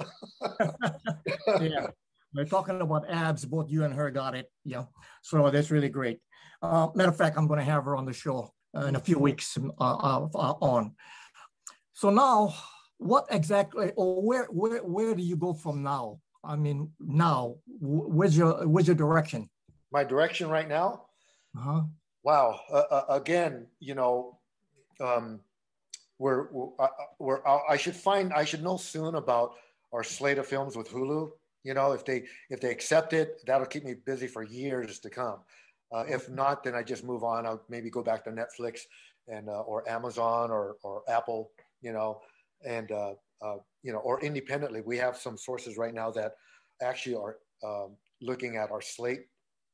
yeah, we're talking about abs. Both you and her got it. Yeah, so that's really great. Uh, matter of fact, I'm going to have her on the show uh, in a few weeks uh, uh, uh, on. So now, what exactly, or where, where, where do you go from now? I mean, now, where's your, where's your direction? My direction right now? Uh-huh. Wow. Uh, uh, again, you know, um, we're, we're, uh, we're, I should find, I should know soon about our slate of films with Hulu. You know, if they, if they accept it, that'll keep me busy for years to come. Uh, if not, then I just move on. I'll maybe go back to Netflix and uh, or Amazon or or Apple, you know, and uh, uh you know, or independently. We have some sources right now that actually are um, looking at our slate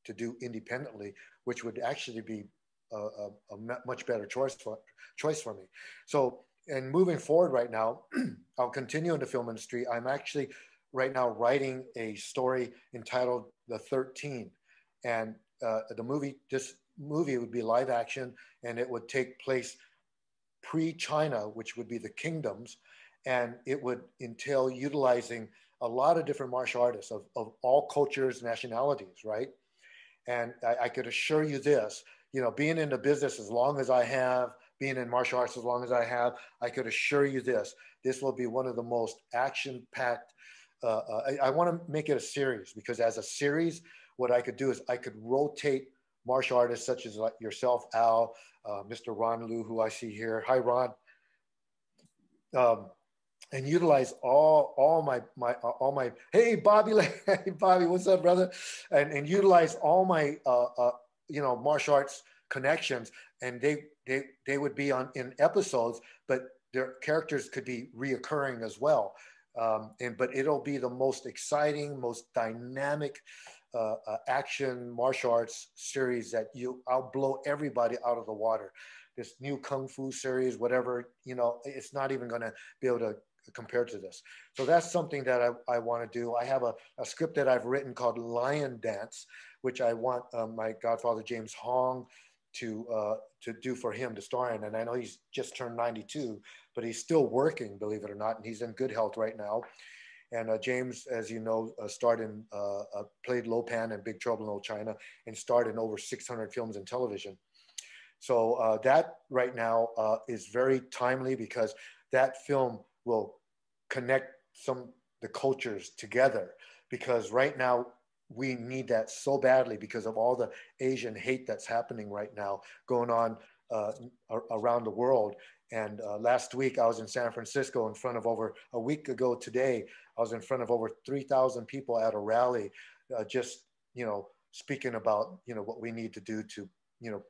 to do independently, which would actually be a, a, a much better choice for choice for me. So, and moving forward right now, I'll continue in the film industry. I'm actually right now writing a story entitled The 13, and uh, the movie, this movie would be live action and it would take place pre China, which would be the kingdoms. And it would entail utilizing a lot of different martial artists of, of all cultures, nationalities, right? And I, I could assure you this, you know, being in the business as long as I have, being in martial arts as long as I have, I could assure you this, this will be one of the most action packed. Uh, uh, I, I want to make it a series because as a series, what I could do is I could rotate martial artists such as like yourself, Al, uh, Mr. Ron Liu, who I see here. Hi, Ron. Um, and utilize all all my my all my hey Bobby hey Bobby what's up brother? And and utilize all my uh, uh, you know martial arts connections. And they they they would be on in episodes but their characters could be reoccurring as well. Um, and but it'll be the most exciting most dynamic uh, uh, action martial arts series that you I'll blow everybody out of the water. This new kung fu series, whatever you know, it's not even going to be able to compare to this. So that's something that I, I want to do. I have a, a script that I've written called Lion Dance, which I want um, my godfather James Hong to uh, to do for him to star in. And I know he's just turned 92, but he's still working, believe it or not, and he's in good health right now. And uh, James, as you know, uh, starred in, uh, uh, played Lo Pan in Big Trouble in Little China and starred in over 600 films and television. So uh, that right now uh, is very timely because that film will connect some the cultures together. Because right now we need that so badly because of all the Asian hate that's happening right now going on around the world. And uh, last week I was in San Francisco in front of over a week ago today. I was in front of over 3,000 people at a rally, uh, just, you know, speaking about, you know, what we need to do to, you know,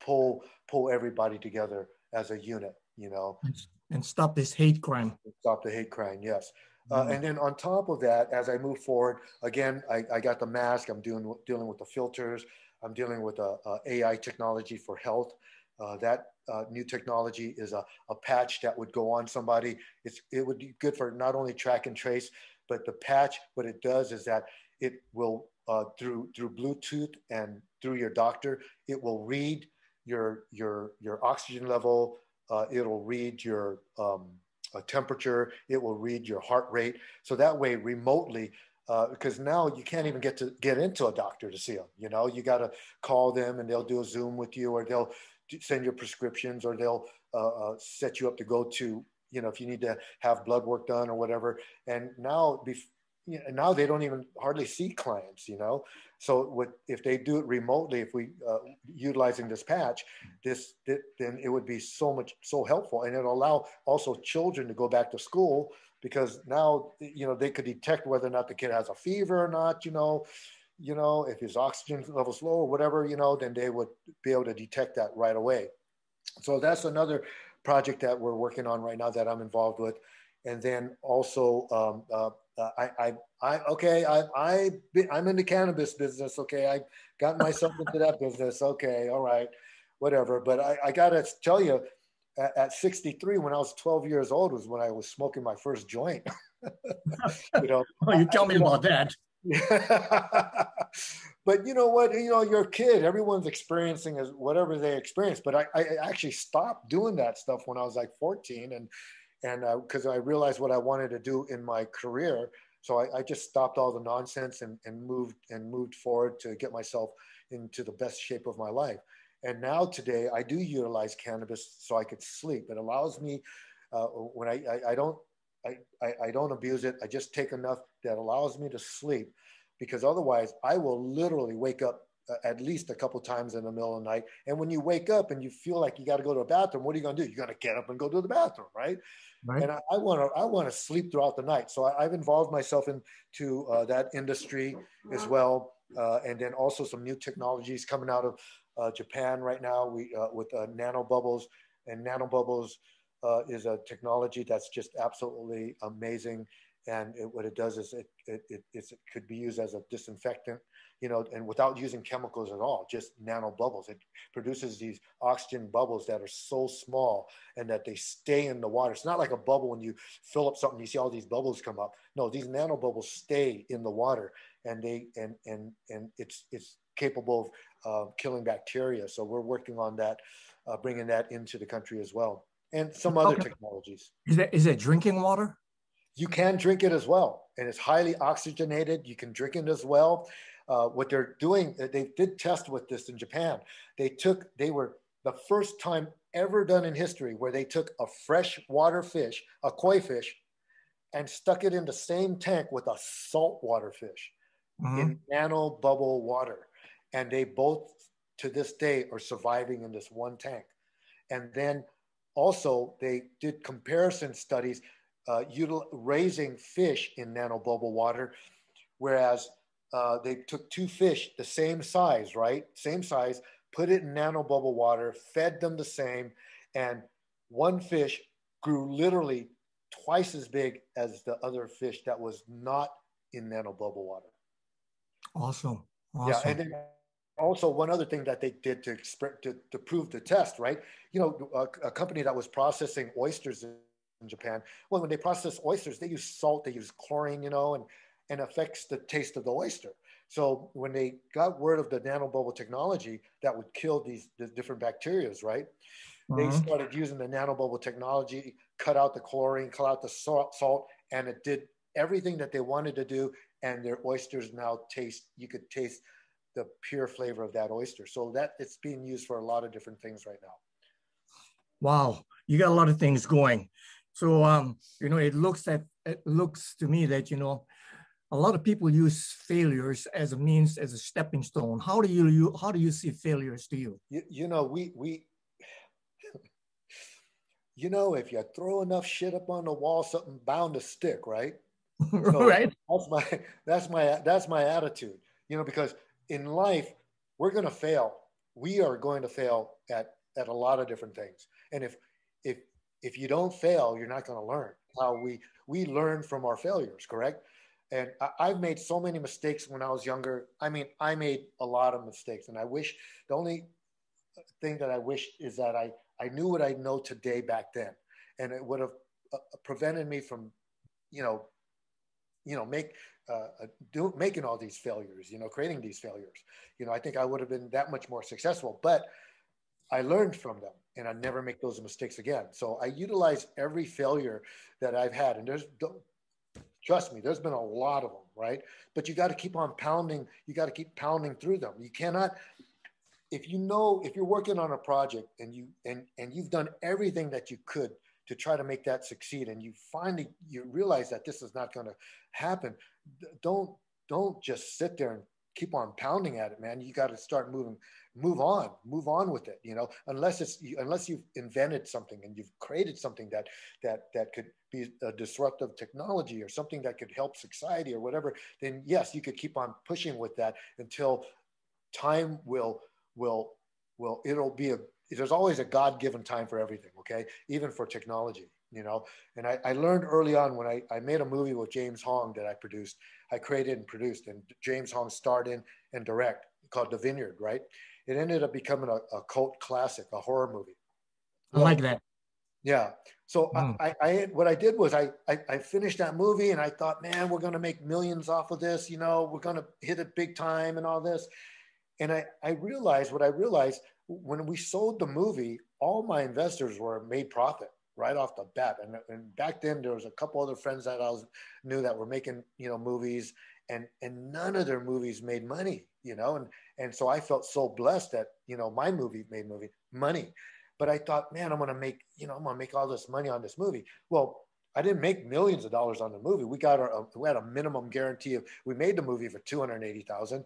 pull, pull everybody together as a unit, you know. And stop this hate crime. Stop the hate crime, yes. Uh, mm-hmm. and then on top of that, as I move forward, again, I, I got the mask. I'm doing dealing with the filters. I'm dealing with uh, uh AI technology for health. Uh, that uh, new technology is a, a patch that would go on somebody. It's, it would be good for not only track and trace, but the patch, what it does is that it will, uh, through, through Bluetooth and through your doctor, it will read your, your, your oxygen level, uh, it'll read your um, uh, temperature, it will read your heart rate. So that way remotely, uh, because now you can't even get to get into a doctor to see them. You know, you got to call them and they'll do a Zoom with you, or they'll send your prescriptions or they'll uh, uh, set you up to go to you know if you need to have blood work done or whatever and now know, now they don't even hardly see clients you know so what if they do it remotely if we uh, utilizing this patch this, this then it would be so much so helpful and it'll allow also children to go back to school because now you know they could detect whether or not the kid has a fever or not you know you know, if his oxygen level's low or whatever, you know, then they would be able to detect that right away. So that's another project that we're working on right now that I'm involved with. And then also, um, uh, uh I, I, I, okay, I, I, I'm in the cannabis business. Okay, I got myself into that business. Okay, all right, whatever. But I, I gotta tell you, at, at 63, when I was 12 years old, was when I was smoking my first joint. you know, oh, you tell me about that. but you know what? You know, you're a kid. Everyone's experiencing as whatever they experience. But I, I actually stopped doing that stuff when I was like 14, and and because uh, I realized what I wanted to do in my career. So I, I just stopped all the nonsense and, and moved and moved forward to get myself into the best shape of my life. And now today I do utilize cannabis so I could sleep. It allows me uh, when I, I, I don't I, I, I don't abuse it. I just take enough that allows me to sleep because otherwise I will literally wake up at least a couple times in the middle of the night. And when you wake up and you feel like you got to go to the bathroom, what are you going to do? You're going to get up and go to the bathroom, right? right. And I want to I want to sleep throughout the night. So I, have involved myself into uh, that industry as well, uh, and then also some new technologies coming out of uh, Japan right now. We uh, with uh, nano bubbles and nano bubbles is a technology that's just absolutely amazing and it, what it does is it, it, it, it, could be used as a disinfectant you know and without using chemicals at all just nano bubbles. It produces these oxygen bubbles that are so small and that they stay in the water. It's not like a bubble when you fill up something you see all these bubbles come up. No these nano bubbles stay in the water and they and and and it's it's capable of uh, killing bacteria. So we're working on that uh, bringing that into the country as well and some other okay. technologies. Is that is that drinking water you can drink it as well. And it's highly oxygenated. You can drink it as well. Uh, what they're doing, uh, they did test with this in Japan. They took, they were the first time ever done in history where they took a freshwater fish, a koi fish, and stuck it in the same tank with a saltwater fish mm-hmm. in nano bubble water. And they both, to this day, are surviving in this one tank. And then also, they did comparison studies uh, util- raising fish in nanobubble water, whereas uh, they took two fish the same size, right? Same size, put it in nanobubble water, fed them the same, and one fish grew literally twice as big as the other fish that was not in nanobubble water. Awesome. awesome. Yeah, and then also one other thing that they did to, to, to prove the test, right? You know, a, a company that was processing oysters in Japan. Well, when they process oysters, they use salt, they use chlorine, you know, and, and affects the taste of the oyster. So when they got word of the nanobubble technology that would kill these the different bacterias, right? They uh-huh. started using the nanobubble technology, cut out the chlorine, cut out the salt, salt, and it did everything that they wanted to do. And their oysters now taste, you could taste the pure flavor of that oyster. So that it's being used for a lot of different things right now. Wow, you got a lot of things going. So um, you know, it looks at it looks to me that you know, a lot of people use failures as a means as a stepping stone. How do you, you how do you see failures to you? You, you know, we we you know, if you throw enough shit up on the wall, something bound to stick, right? So right. That's my that's my that's my attitude. You know, because in life we're going to fail. We are going to fail at at a lot of different things. And if if you don't fail, you're not going to learn. How we we learn from our failures, correct? And I, have made so many mistakes when I was younger. I mean, I made a lot of mistakes, and I wish the only thing that I wish is that I I knew what I know today back then, and it would have uh, prevented me from, you know, you know, make uh, uh, do, making all these failures, you know, creating these failures. You know, I think I would have been that much more successful. But I learned from them and I never make those mistakes again. So I utilize every failure that I've had. And there's, trust me, there's been a lot of them, right? But you got to keep on pounding. You got to keep pounding through them. You cannot, if you know, if you're working on a project and you, and, and you've done everything that you could to try to make that succeed and you finally, you realize that this is not going to happen. Don't, don't just sit there and keep on pounding at it, man. You got to start moving, move on, move on with it. You know, unless it's unless you've invented something and you've created something that that that could be a disruptive technology or something that could help society or whatever, then yes, you could keep on pushing with that until time will will will it'll be a there's always a god-given time for everything okay even for technology you know and I, I learned early on when I, I made a movie with james hong that i produced i created and produced and james hong starred in and direct called the vineyard right it ended up becoming a, a cult classic a horror movie i like that Yeah. So mm. I, I, what I did was I, I, I finished that movie and I thought, man, we're going to make millions off of this. You know, we're going to hit it big time and all this. And I, I realized what I realized when we sold the movie, all my investors were made profit right off the bat. And, and back then there was a couple other friends that I was knew that were making, you know, movies and, and none of their movies made money, you know? And, and so I felt so blessed that, you know, my movie made movie money. But I thought, man, I'm going to make, you know, I'm going to make all this money on this movie. Well, I didn't make millions of dollars on the movie. We got our, we had a minimum guarantee of, we made the movie for 280,000.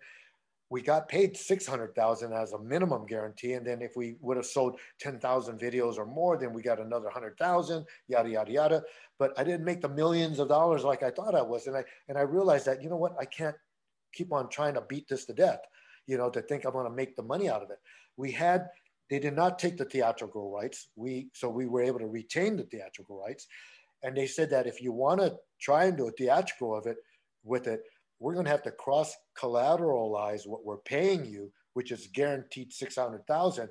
We got paid 600,000 as a minimum guarantee. And then if we would have sold 10,000 videos or more, then we got another 100,000, yada, yada, yada. But I didn't make the millions of dollars like I thought I was. And I, and I realized that, you know what, I can't keep on trying to beat this to death, you know, to think I'm going to make the money out of it. We had they did not take the theatrical rights. We so we were able to retain the theatrical rights, and they said that if you want to try and do a theatrical of it with it, we're going to have to cross collateralize what we're paying you, which is guaranteed six hundred thousand,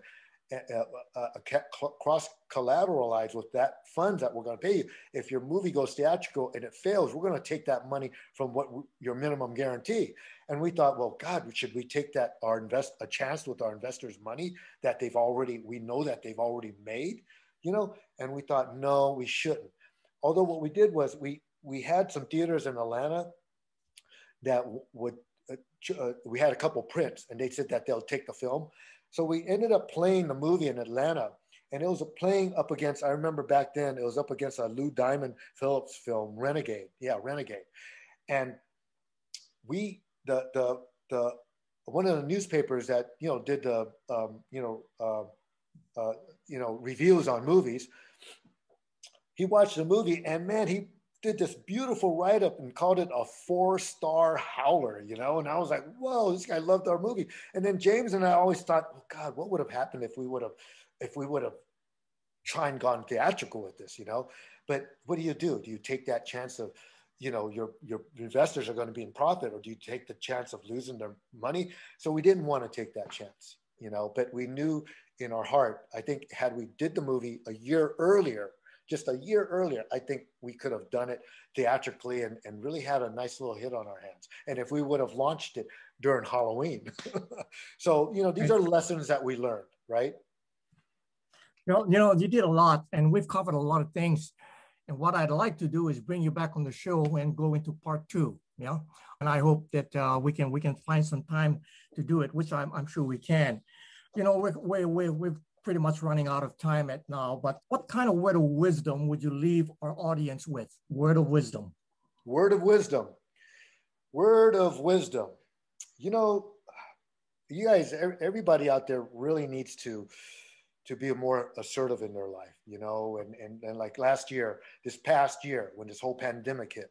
uh, uh, uh, cross collateralize with that funds that we're going to pay you. If your movie goes theatrical and it fails, we're going to take that money from what your minimum guarantee. And we thought, well, God, should we take that our invest a chance with our investors' money that they've already we know that they've already made, you know? And we thought, no, we shouldn't. Although what we did was we we had some theaters in Atlanta that would uh, uh, we had a couple prints and they said that they'll take the film so we ended up playing the movie in Atlanta, and it was playing up against. I remember back then it was up against a Lou Diamond Phillips film, Renegade. Yeah, Renegade, and we the the the one of the newspapers that you know did the um, you know uh, uh, you know reviews on movies. He watched the movie, and man, he did this beautiful write up and called it a four star howler, you know. And I was like, whoa, this guy loved our movie. And then James and I always thought, oh God, what would have happened if we would have, if we would have tried and gone theatrical with this, you know? But what do you do? Do you take that chance of, you know, your your investors are going to be in profit, or do you take the chance of losing their money? So we didn't want to take that chance, you know. But we knew in our heart, I think, had we did the movie a year earlier just a year earlier, I think we could have done it theatrically and, and really had a nice little hit on our hands. And if we would have launched it during Halloween. so, you know, these are lessons that we learned, right? You know, you know, you did a lot and we've covered a lot of things. And what I'd like to do is bring you back on the show and go into part two. Yeah. And I hope that uh, we can we can find some time to do it, which I'm, I'm sure we can. You know, we're, we're, we're, we've pretty much running out of time at now, but what kind of word of wisdom would you leave our audience with? Word of wisdom. Word of wisdom. Word of wisdom. You know, you guys, everybody out there really needs to to be more assertive in their life, you know, and, and, and like last year, this past year, when this whole pandemic hit,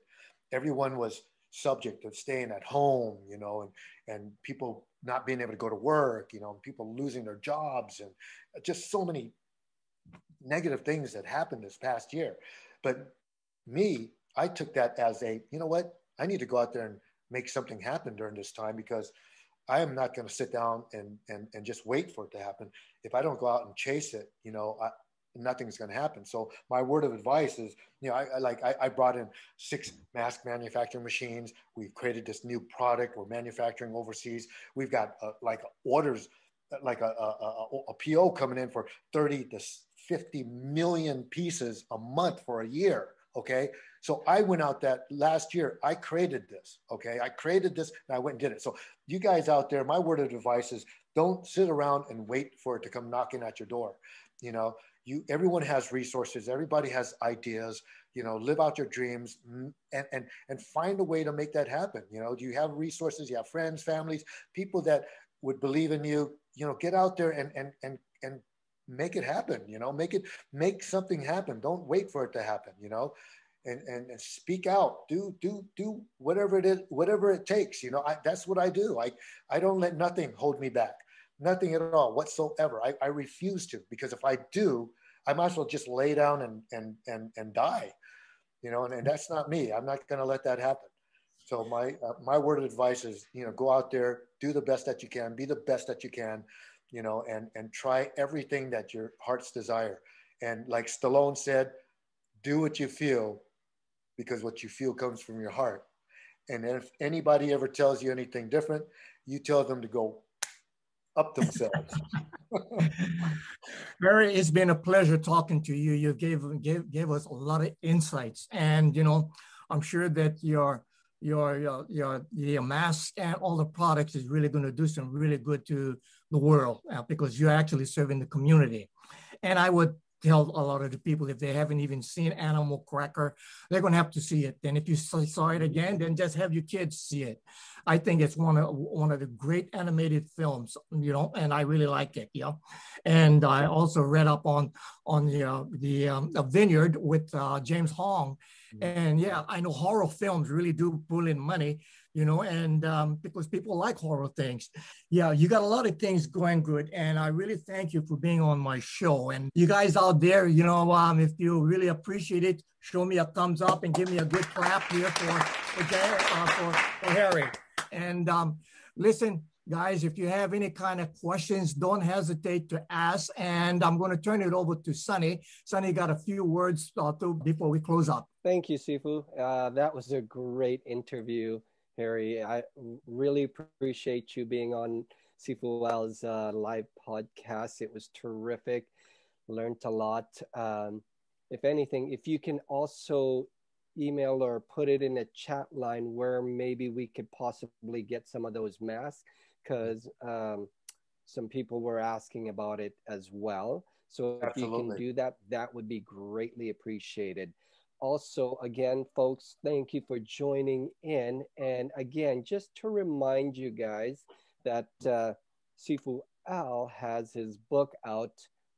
everyone was subject of staying at home, you know, and, and people not being able to go to work, you know, people losing their jobs and just so many negative things that happened this past year. But me, I took that as a, you know what, I need to go out there and make something happen during this time because I am not going to sit down and, and, and just wait for it to happen. If I don't go out and chase it, you know, nothing's going to happen. So my word of advice is, you know, I, I like I, I, brought in six mask manufacturing machines. We've created this new product. We're manufacturing overseas. We've got uh, like orders, like a, a, a, a PO coming in for 30 to 50 million pieces a month for a year. Okay. So I went out that last year, I created this. Okay. I created this and I went and did it. So you guys out there, my word of advice is don't sit around and wait for it to come knocking at your door. You know, you everyone has resources everybody has ideas you know live out your dreams mm, and and and find a way to make that happen you know? Do you have resources? You have friends families people that would believe in you you know get out there and and and and make it happen you know? Make it make something happen. Don't wait for it to happen you know? And, and, and speak out. Do do do whatever it is whatever it takes you know? I, that's what i do. I i don't let nothing hold me back nothing at all whatsoever. I, I refuse to because if I do, I might as well just lay down and and and and die, you know. And, and that's not me. I'm not going to let that happen. So my uh, my word of advice is, you know, go out there, do the best that you can, be the best that you can, you know, and and try everything that your heart's desire. And like Stallone said, do what you feel because what you feel comes from your heart. And if anybody ever tells you anything different, you tell them to go up themselves. Harry, it's been a pleasure talking to you. You gave, gave gave us a lot of insights, and you know, I'm sure that your your your your, your mask and all the products is really going to do some really good to the world uh, because you're actually serving the community. And I would tell a lot of the people if they haven't even seen Animal Cracker, they're going to have to see it. Then if you saw it again, then just have your kids see it. I think it's one of one of the great animated films, you know, and I really like it, you know. And I also read up on on the uh, the, um, the Vineyard with uh, James Hong, mm-hmm. and yeah, I know horror films really do pull in money, you know, and um, because people like horror things. Yeah, you got a lot of things going good, and I really thank you for being on my show. And you guys out there, you know, um, if you really appreciate it, show me a thumbs up and give me a good clap here for for, uh, for, for Harry. And um, listen, guys, if you have any kind of questions, don't hesitate to ask. And I'm going to turn it over to Sonny. Sonny got a few words uh, to, before we close up. Thank you, Sifu. Uh, that was a great interview, Harry. I really appreciate you being on Sifu Al's uh, live podcast. It was terrific. Learned a lot. Um, if anything, if you can also email or put it in a chat line where maybe we could possibly get some of those masks because um, some people were asking about it as well. So if Absolutely. you can do that, that would be greatly appreciated. Also, again, folks, thank you for joining in. And again, just to remind you guys that uh, Sifu Al has his book out,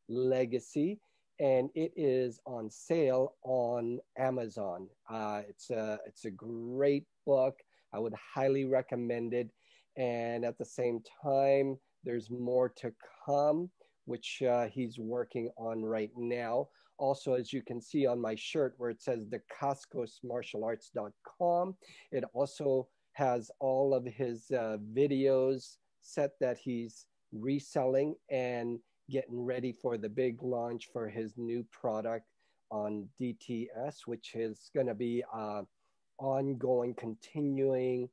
Legacy and it is on sale on Amazon. Uh, it's a it's a great book. I would highly recommend it. And at the same time, there's more to come, which uh, he's working on right now. Also, as you can see on my shirt where it says the cascosmartialarts.com, it also has all of his uh, videos set that he's reselling and getting ready for the big launch for his new product on DTS, which is going to be a ongoing, continuing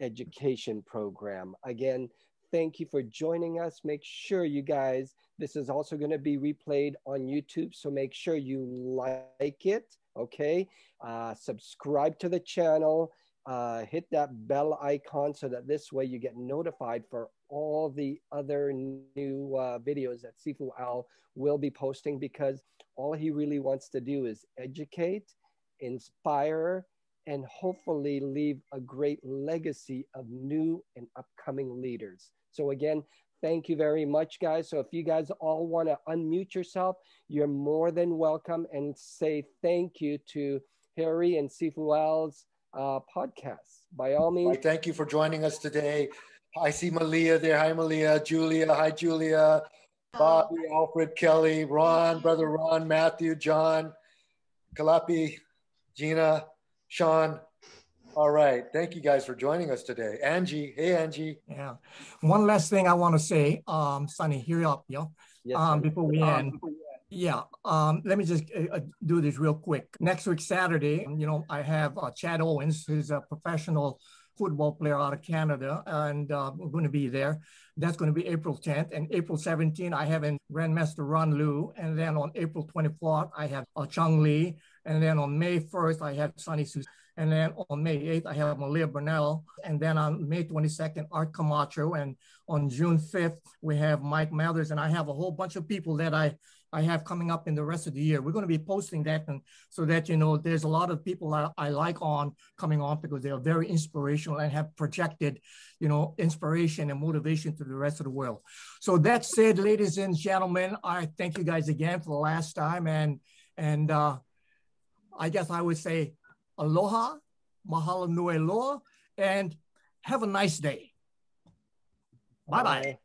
education program. Again, thank you for joining us. Make sure you guys, this is also going to be replayed on YouTube, so make sure you like it. Okay, uh, subscribe to the channel. Uh, hit that bell icon so that this way you get notified for all the other new uh, videos that Sifu Al will be posting because all he really wants to do is educate, inspire, and hopefully leave a great legacy of new and upcoming leaders. So, again, thank you very much, guys. So, if you guys all want to unmute yourself, you're more than welcome and say thank you to Harry and Sifu Al's uh, podcast. By all means. Thank you for joining us today. I see Malia there. Hi, Malia. Julia. Hi, Julia. Bobby, Alfred, Kelly, Ron, brother Ron, Matthew, John, Kalapi, Gina, Sean. All right. Thank you guys for joining us today. Angie. Hey, Angie. Yeah. One last thing I want to say, um, Sonny, here up, yeah. Yes, um, before we end. Um, yeah, um, let me just uh, uh, do this real quick. Next week, Saturday, you know, I have uh, Chad Owens, who's a professional football player out of Canada, and uh, we're going to be there. That's going to be April 10th. And April 17th, I have in Grandmaster Ron Liu. And then on April 24th, I have uh, Chung Lee. And then on May 1st, I have Sonny Sus. And then on May 8th, I have Malia Bernal. And then on May 22nd, Art Camacho. And on June 5th, we have Mike Mathers. And I have a whole bunch of people that I I have coming up in the rest of the year. We're going to be posting that and so that, you know, there's a lot of people I, I like on coming on because they are very inspirational and have projected, you know, inspiration and motivation to the rest of the world. So that said, ladies and gentlemen, I thank you guys again for the last time. And, and uh, I guess I would say aloha, mahalo nui loa, and have a nice day. Bye-bye.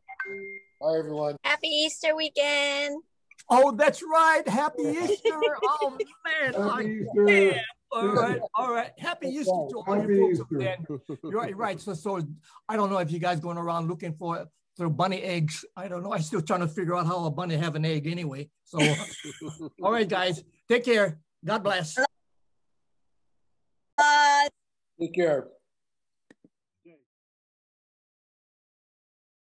Bye, everyone. Happy Easter weekend. Oh, that's right. Happy Easter. Oh, man. Happy Easter. All right, all right. Happy Easter to all Happy you folks. Easter. You're right, right. So, so I don't know if you guys going around looking for through bunny eggs. I don't know. I'm still trying to figure out how a bunny have an egg anyway. So, all right, guys, take care. God bless. Take care.